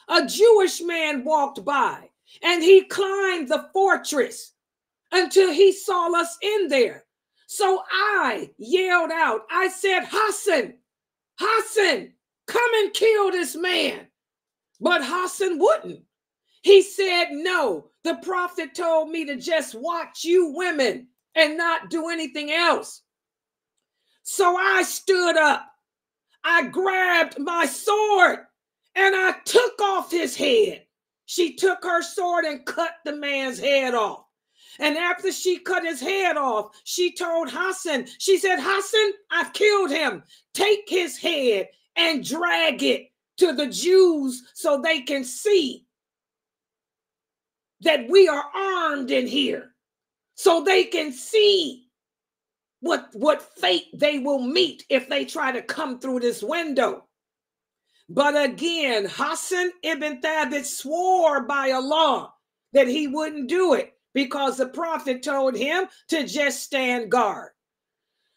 A Jewish man walked by and he climbed the fortress until he saw us in there. So I yelled out, I said, Hassan, Hassan, come and kill this man. But Hassan wouldn't. He said, No, the prophet told me to just watch you women and not do anything else. So I stood up. I grabbed my sword and I took off his head. She took her sword and cut the man's head off. And after she cut his head off, she told Hassan, she said, Hassan, I've killed him. Take his head and drag it to the Jews so they can see that we are armed in here, so they can see what, what fate they will meet if they try to come through this window. But again, Hassan ibn Thabit swore by Allah that he wouldn't do it because the prophet told him to just stand guard.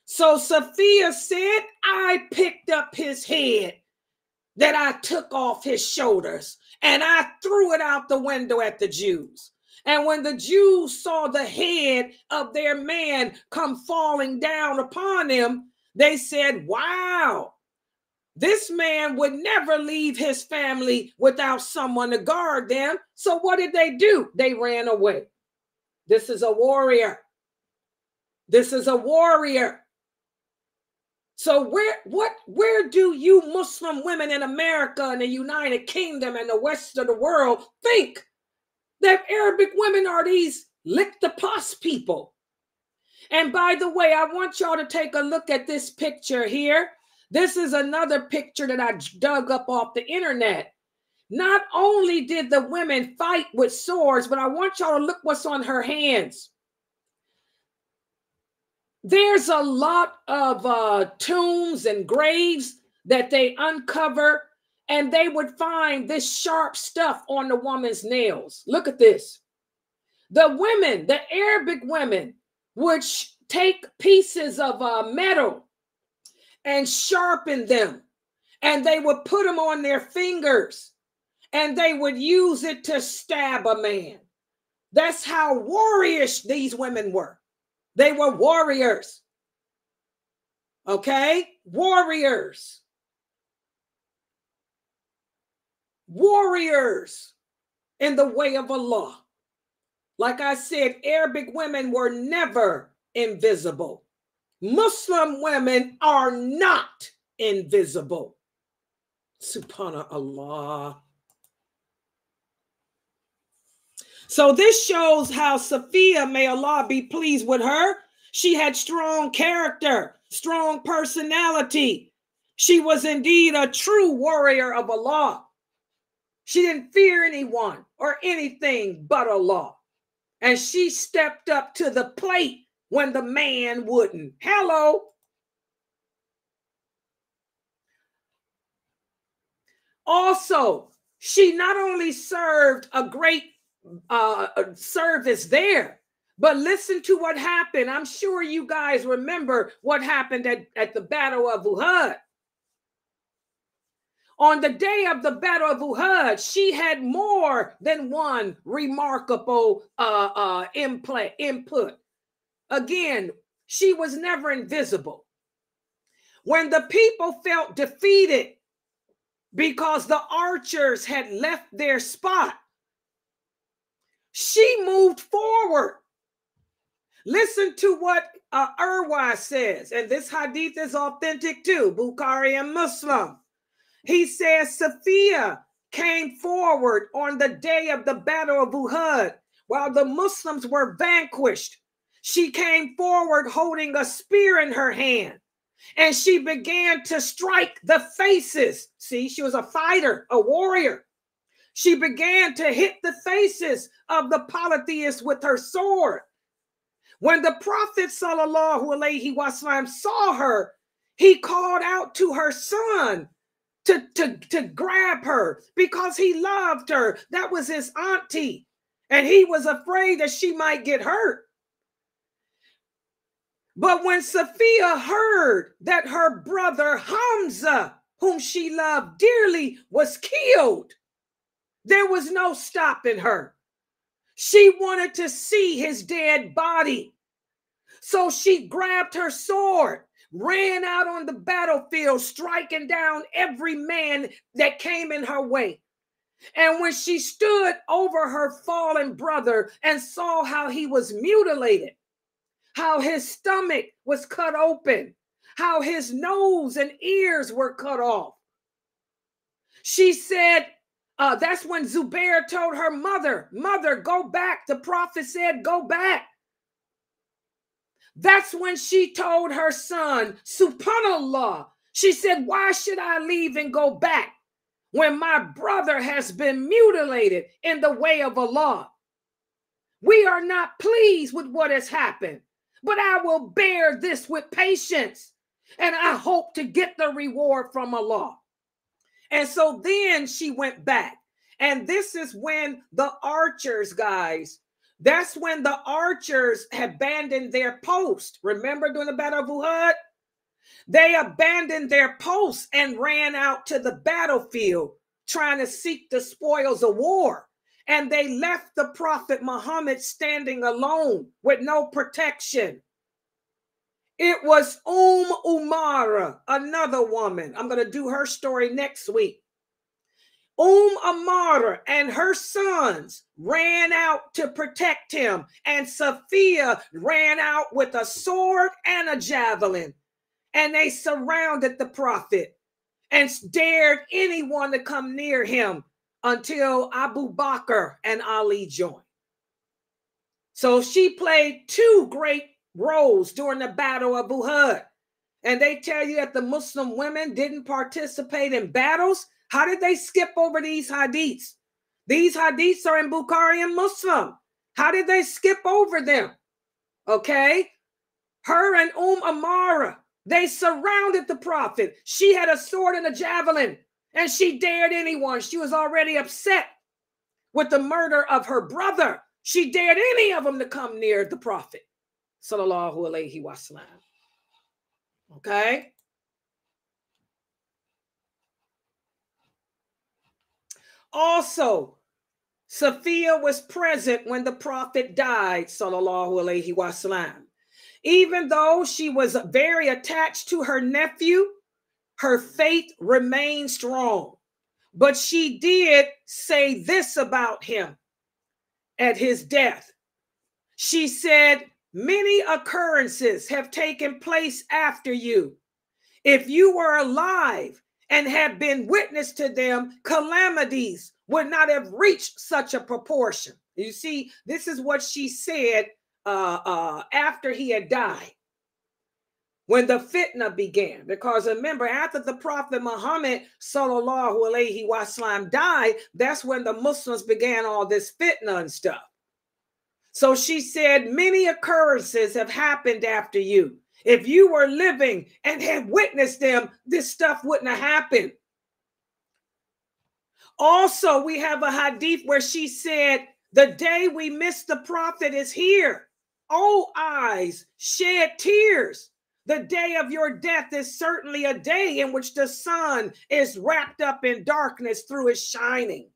So Sophia said, I picked up his head that I took off his shoulders and I threw it out the window at the Jews. And when the Jews saw the head of their man come falling down upon them, they said, Wow, this man would never leave his family without someone to guard them. So what did they do? They ran away. This is a warrior. This is a warrior. So where what where do you Muslim women in America and the United Kingdom and the west of the world think that Arabic women are these lick the pus people? And by the way, I want y'all to take a look at this picture here. This is another picture that I dug up off the internet. Not only did the women fight with swords, but I want y'all to look what's on her hands. There's a lot of uh, tombs and graves that they uncover, and they would find this sharp stuff on the woman's nails. Look at this. The women, the Arabic women, would take pieces of uh, metal and sharpen them, and they would put them on their fingers and they would use it to stab a man. That's how warriors these women were. They were warriors. Okay? Warriors. Warriors in the way of Allah. Like I said, Arabic women were never invisible. Muslim women are not invisible. Subhanallah. So this shows how Sophia, may Allah be pleased with her, she had strong character, strong personality. She was indeed a true warrior of Allah. She didn't fear anyone or anything but Allah. And she stepped up to the plate when the man wouldn't. Hello. Also, she not only served a great uh, service there. But listen to what happened. I'm sure you guys remember what happened at, at the Battle of Uhud. On the day of the Battle of Uhud, she had more than one remarkable uh, uh, input. input. Again, she was never invisible. When the people felt defeated because the archers had left their spot, she moved forward. Listen to what uh, Urwa says, and this hadith is authentic too, Bukhari and Muslim. He says Sophia came forward on the day of the Battle of Uhud while the Muslims were vanquished. She came forward holding a spear in her hand and she began to strike the faces. See, she was a fighter, a warrior. She began to hit the faces of the polytheists with her sword. When the Prophet wasallam saw her, he called out to her son to, to, to grab her because he loved her. That was his auntie. And he was afraid that she might get hurt. But when Sophia heard that her brother Hamza, whom she loved dearly, was killed, there was no stopping her. She wanted to see his dead body. So she grabbed her sword, ran out on the battlefield, striking down every man that came in her way. And when she stood over her fallen brother and saw how he was mutilated, how his stomach was cut open, how his nose and ears were cut off, She said, uh, that's when Zubair told her mother, Mother, go back. The prophet said, Go back. That's when she told her son, Subhanallah. She said, Why should I leave and go back when my brother has been mutilated in the way of Allah? We are not pleased with what has happened, but I will bear this with patience and I hope to get the reward from Allah. And so then she went back. And this is when the archers, guys, that's when the archers abandoned their post. Remember during the Battle of Uhud? They abandoned their posts and ran out to the battlefield trying to seek the spoils of war. And they left the Prophet Muhammad standing alone with no protection. It was Um Umara, another woman. I'm going to do her story next week. Um Amara and her sons ran out to protect him, and Sophia ran out with a sword and a javelin. And they surrounded the prophet and dared anyone to come near him until Abu Bakr and Ali joined. So she played two great roles during the Battle of Uhud. And they tell you that the Muslim women didn't participate in battles how did they skip over these hadiths? These hadiths are in Bukhari and Muslim. How did they skip over them? Okay. Her and Um Amara, they surrounded the prophet. She had a sword and a javelin, and she dared anyone. She was already upset with the murder of her brother. She dared any of them to come near the prophet. Sallallahu Alaihi Wasallam. Okay. Also, Sophia was present when the prophet died, sallallahu alaihi wasallam. Even though she was very attached to her nephew, her faith remained strong. But she did say this about him at his death. She said, Many occurrences have taken place after you. If you were alive, and had been witness to them, calamities would not have reached such a proportion. You see, this is what she said uh, uh, after he had died. When the fitna began, because remember, after the Prophet Muhammad sallallahu alaihi wasallam died, that's when the Muslims began all this fitna and stuff. So she said, many occurrences have happened after you. If you were living and had witnessed them, this stuff wouldn't have happened. Also, we have a hadith where she said, The day we miss the prophet is here. Oh, eyes, shed tears. The day of your death is certainly a day in which the sun is wrapped up in darkness through its shining.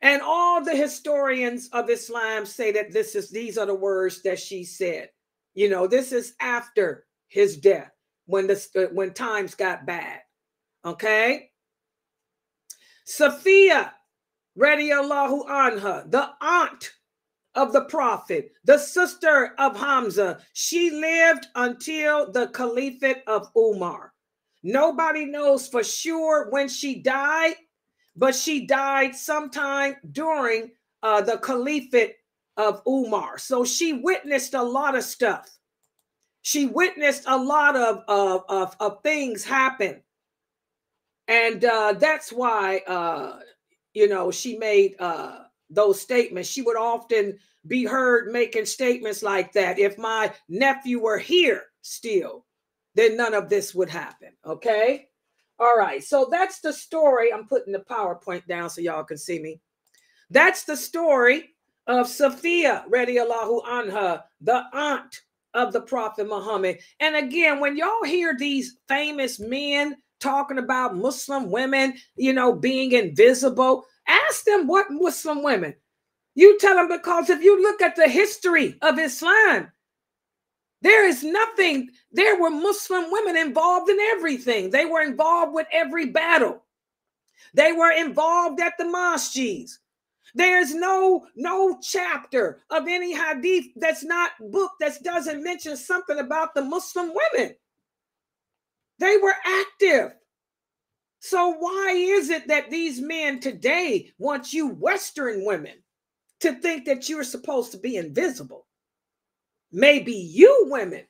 And all the historians of Islam say that this is these are the words that she said. You know, this is after his death when this uh, when times got bad. Okay. Sophia, radiallahu anha, the aunt of the prophet, the sister of Hamza, she lived until the caliphate of Umar. Nobody knows for sure when she died, but she died sometime during uh, the caliphate of Umar. So she witnessed a lot of stuff. She witnessed a lot of, of, of, of things happen. And uh, that's why, uh, you know, she made uh, those statements. She would often be heard making statements like that. If my nephew were here still, then none of this would happen. Okay. All right. So that's the story. I'm putting the PowerPoint down so y'all can see me. That's the story of Sophia, radiallahu anha, the aunt of the Prophet Muhammad. And again, when y'all hear these famous men talking about Muslim women, you know, being invisible, ask them what Muslim women. You tell them because if you look at the history of Islam, there is nothing, there were Muslim women involved in everything. They were involved with every battle. They were involved at the masjids. There's no no chapter of any hadith that's not book that doesn't mention something about the Muslim women. They were active. So, why is it that these men today want you, Western women, to think that you're supposed to be invisible? Maybe you women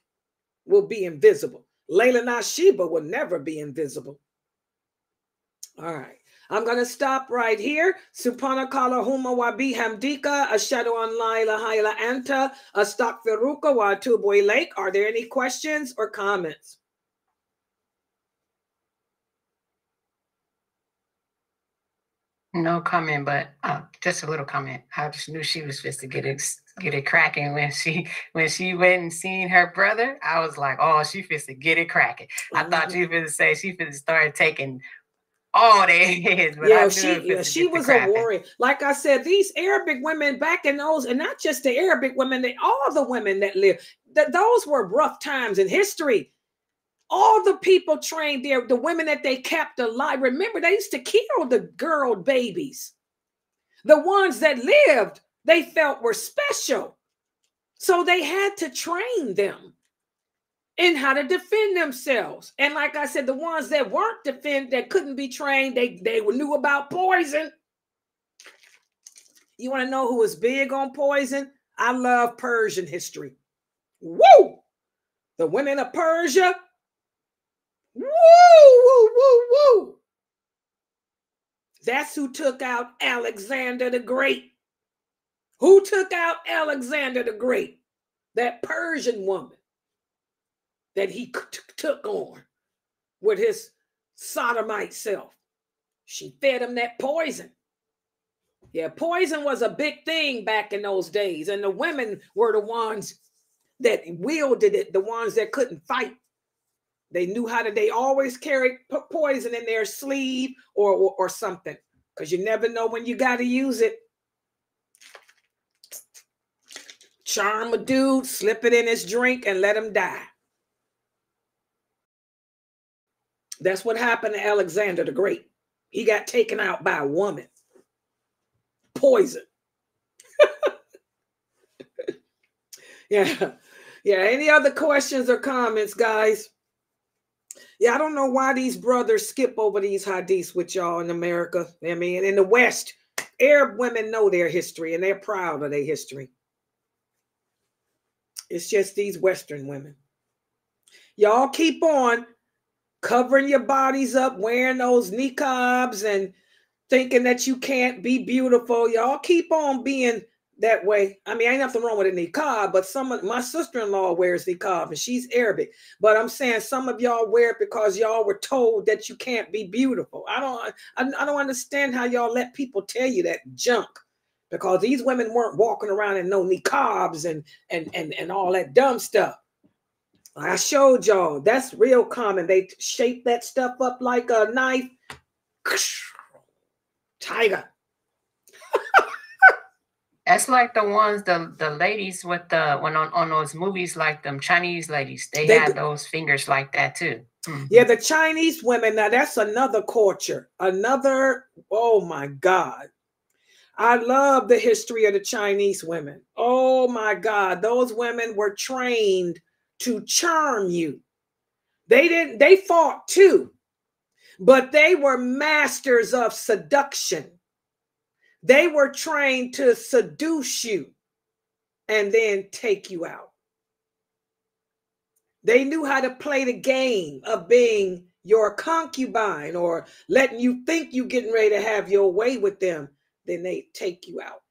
will be invisible. Laila Nasheeba will never be invisible. All right. I'm going to stop right here. Supana kala huma wabi hamdika, a shadow on laila haila anta, a stock feruka wa boy lake. Are there any questions or comments?
No comment, but uh, just a little comment. I just knew she was supposed to get it get it cracking when she when she went and seen her brother. I was like, oh, she supposed to get it cracking. I mm-hmm. thought she was to say she supposed to start taking all their heads.
yeah, she yeah, she was a warrior. Like I said, these Arabic women back in those, and not just the Arabic women, they all the women that live. That those were rough times in history all the people trained there, the women that they kept alive. Remember, they used to kill the girl babies. The ones that lived, they felt were special. So they had to train them in how to defend themselves. And like I said, the ones that weren't defend that couldn't be trained, they, they knew about poison. You want to know who was big on poison? I love Persian history. Woo! The women of Persia, Woo, woo, woo, woo. That's who took out Alexander the Great. Who took out Alexander the Great? That Persian woman that he took on with his sodomite self. She fed him that poison. Yeah, poison was a big thing back in those days, and the women were the ones that wielded it, the ones that couldn't fight. They knew how to, they always carried poison in their sleeve or, or, or something because you never know when you got to use it. Charm a dude, slip it in his drink, and let him die. That's what happened to Alexander the Great. He got taken out by a woman. Poison. yeah. Yeah. Any other questions or comments, guys? Yeah, I don't know why these brothers skip over these hadiths with y'all in America. I mean, in the West, Arab women know their history and they're proud of their history. It's just these Western women. Y'all keep on covering your bodies up, wearing those niqabs and thinking that you can't be beautiful. Y'all keep on being that way. I mean, ain't nothing wrong with a niqab, but some of my sister-in-law wears niqab and she's Arabic. But I'm saying some of y'all wear it because y'all were told that you can't be beautiful. I don't I, I don't understand how y'all let people tell you that junk. Because these women weren't walking around in no niqabs and and and, and all that dumb stuff. I showed y'all that's real common. They shape that stuff up like a knife. Tiger.
That's like the ones the the ladies with the when on, on those movies like them Chinese ladies they, they had those fingers like that too.
Mm-hmm. Yeah, the Chinese women now that's another culture. Another oh my god. I love the history of the Chinese women. Oh my god, those women were trained to charm you. They didn't they fought too. But they were masters of seduction they were trained to seduce you and then take you out. They knew how to play the game of being your concubine or letting you think you're getting ready to have your way with them. Then they take you out.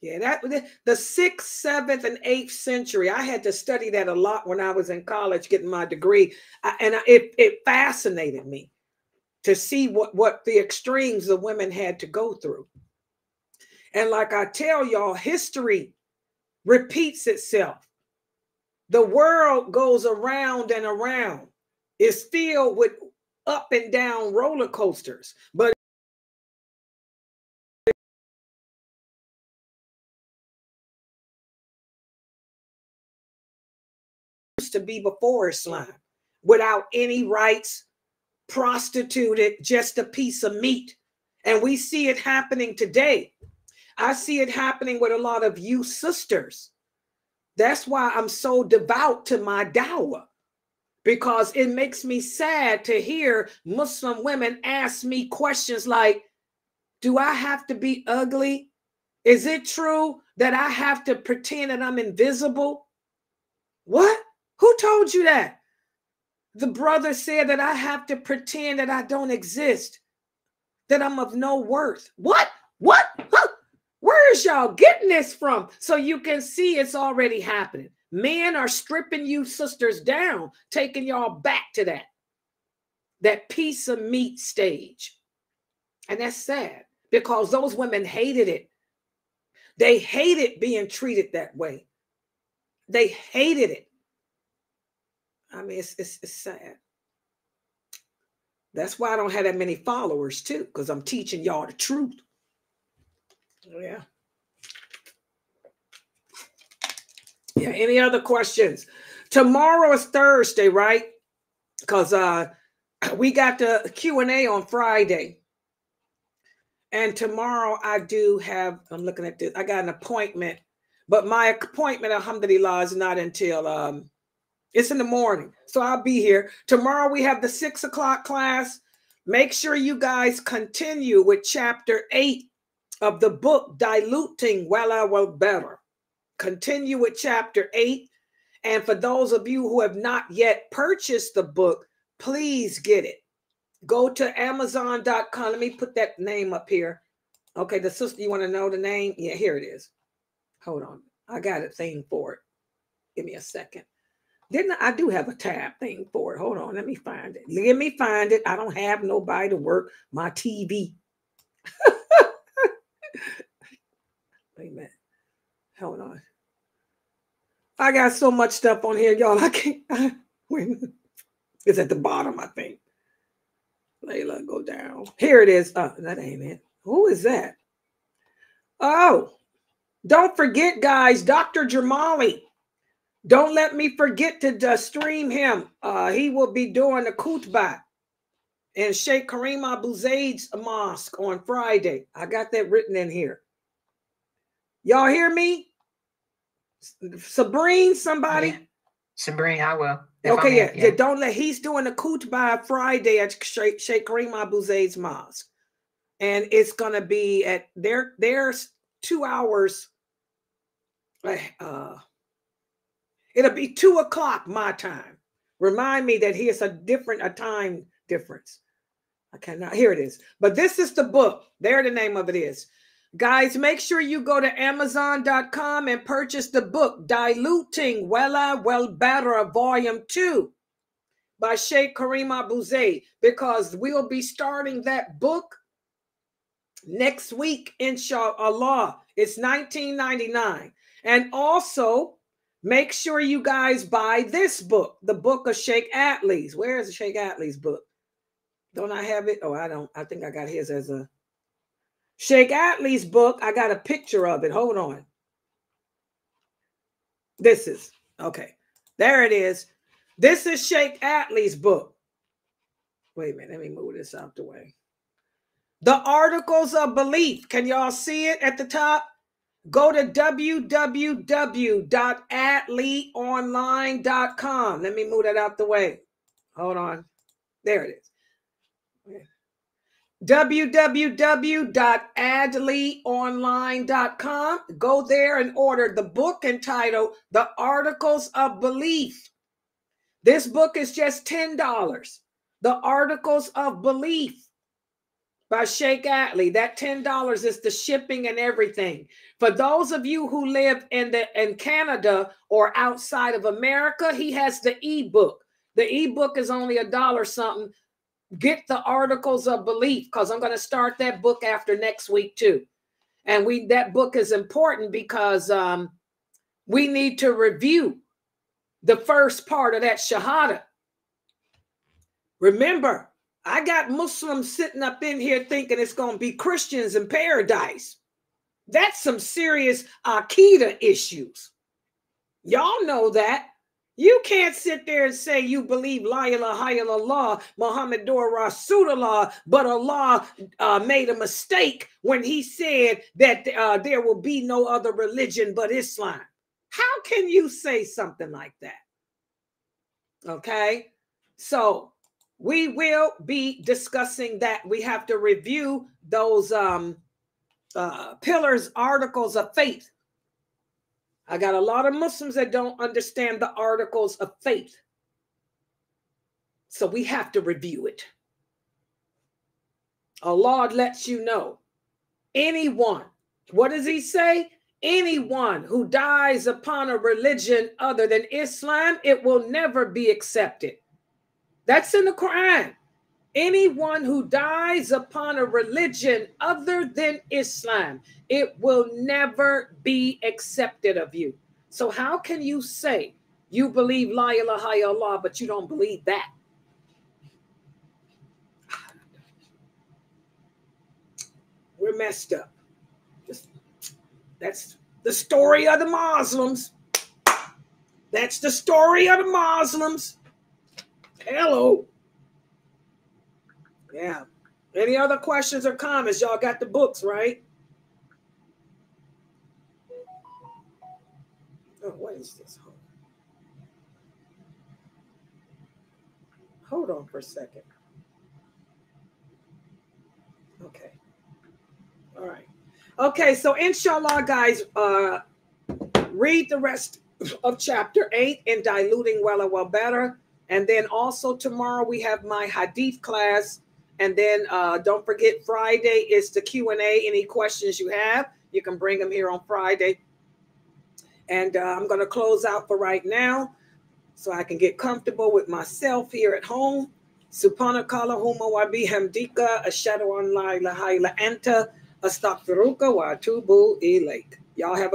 Yeah, that the sixth, seventh, and eighth century. I had to study that a lot when I was in college getting my degree, and it it fascinated me to see what, what the extremes the women had to go through. And like I tell y'all, history repeats itself. The world goes around and around. It's filled with up and down roller coasters, but to be before Islam without any rights, prostituted just a piece of meat. And we see it happening today. I see it happening with a lot of you sisters. That's why I'm so devout to my dawah because it makes me sad to hear Muslim women ask me questions like, Do I have to be ugly? Is it true that I have to pretend that I'm invisible? What? Who told you that? The brother said that I have to pretend that I don't exist, that I'm of no worth. What? What? Huh? Where is y'all getting this from? So you can see it's already happening. Men are stripping you sisters down, taking y'all back to that, that piece of meat stage. And that's sad because those women hated it. They hated being treated that way. They hated it. I mean, it's, it's, it's sad. That's why I don't have that many followers, too, because I'm teaching y'all the truth. Yeah. Yeah. Any other questions? Tomorrow is Thursday, right? Because uh we got the Q&A on Friday. And tomorrow I do have, I'm looking at this, I got an appointment, but my appointment, alhamdulillah, is not until um it's in the morning. So I'll be here. Tomorrow we have the six o'clock class. Make sure you guys continue with chapter eight of the book, Diluting Wella Well Better continue with chapter 8. And for those of you who have not yet purchased the book, please get it. Go to Amazon.com. Let me put that name up here. Okay, the sister, you want to know the name? Yeah, here it is. Hold on. I got a thing for it. Give me a second. Didn't I, do have a tab thing for it? Hold on, let me find it. Let me find it. I don't have nobody to work my TV. Wait a minute. Hold on. I got so much stuff on here, y'all. I can't. Wait, it's at the bottom, I think. Laila, go down. Here it is. Oh, that ain't it. Who is that? Oh, don't forget, guys, Dr. Jamali. Don't let me forget to uh, stream him. Uh, he will be doing a khutbah in Sheikh Kareem Abu Zaid's mosque on Friday. I got that written in here. Y'all hear me? Sabrine, somebody? Yeah.
Sabrine, I will.
Okay, yeah, yeah. Don't let he's doing a khutbah Friday at Sheikh, Sheikh Kareem Abu Zaid's mosque. And it's gonna be at there, there's two hours. Uh it'll be two o'clock my time. Remind me that here's a different a time difference. I cannot here it is. But this is the book. There the name of it is. Guys, make sure you go to Amazon.com and purchase the book, Diluting Wella Well Better, Volume 2 by Sheikh Kareem Abu because we'll be starting that book next week, inshallah. It's 1999. And also, make sure you guys buy this book, the book of Sheikh Adly's. Where is Sheikh Adly's book? Don't I have it? Oh, I don't. I think I got his as a Sheikh Adly's book, I got a picture of it. Hold on. This is okay. There it is. This is Sheikh Adly's book. Wait a minute, let me move this out the way. The Articles of Belief. Can y'all see it at the top? Go to www.adlyonline.com. Let me move that out the way. Hold on. There it is www.adlyonline.com. Go there and order the book entitled The Articles of Belief. This book is just $10. The Articles of Belief by Sheikh Adly. That $10 is the shipping and everything. For those of you who live in the in Canada or outside of America, he has the ebook. The ebook is only a dollar something get the articles of belief because I'm going to start that book after next week too. And we that book is important because um, we need to review the first part of that shahada. Remember, I got Muslims sitting up in here thinking it's going to be Christians in paradise. That's some serious Akida issues. Y'all know that. You can't sit there and say you believe La ilaha illallah, Muhammadur Rasulullah, but Allah uh, made a mistake when he said that uh, there will be no other religion but Islam. How can you say something like that? Okay. So we will be discussing that. We have to review those um, uh, pillars, articles of faith. I got a lot of Muslims that don't understand the articles of faith. So we have to review it. Allah lets you know anyone, what does he say? Anyone who dies upon a religion other than Islam, it will never be accepted. That's in the Quran. Anyone who dies upon a religion other than Islam, it will never be accepted of you. So, how can you say you believe La ilaha illallah, but you don't believe that? We're messed up. Just, that's the story of the Muslims. That's the story of the Muslims. Hello. Yeah. Any other questions or comments? Y'all got the books, right? Oh, what is this? Hold on, Hold on for a second. Okay. All right. Okay, so inshallah, guys, uh read the rest of chapter eight in diluting well and well better. And then also tomorrow we have my hadith class. And then uh, don't forget Friday is the Q and A. Any questions you have, you can bring them here on Friday. And uh, I'm going to close out for right now, so I can get comfortable with myself here at home. Subhanakala huma wa bihamdika ashadu an la ilaha illa anta astaghfiruka wa atubu ilayk. Y'all have a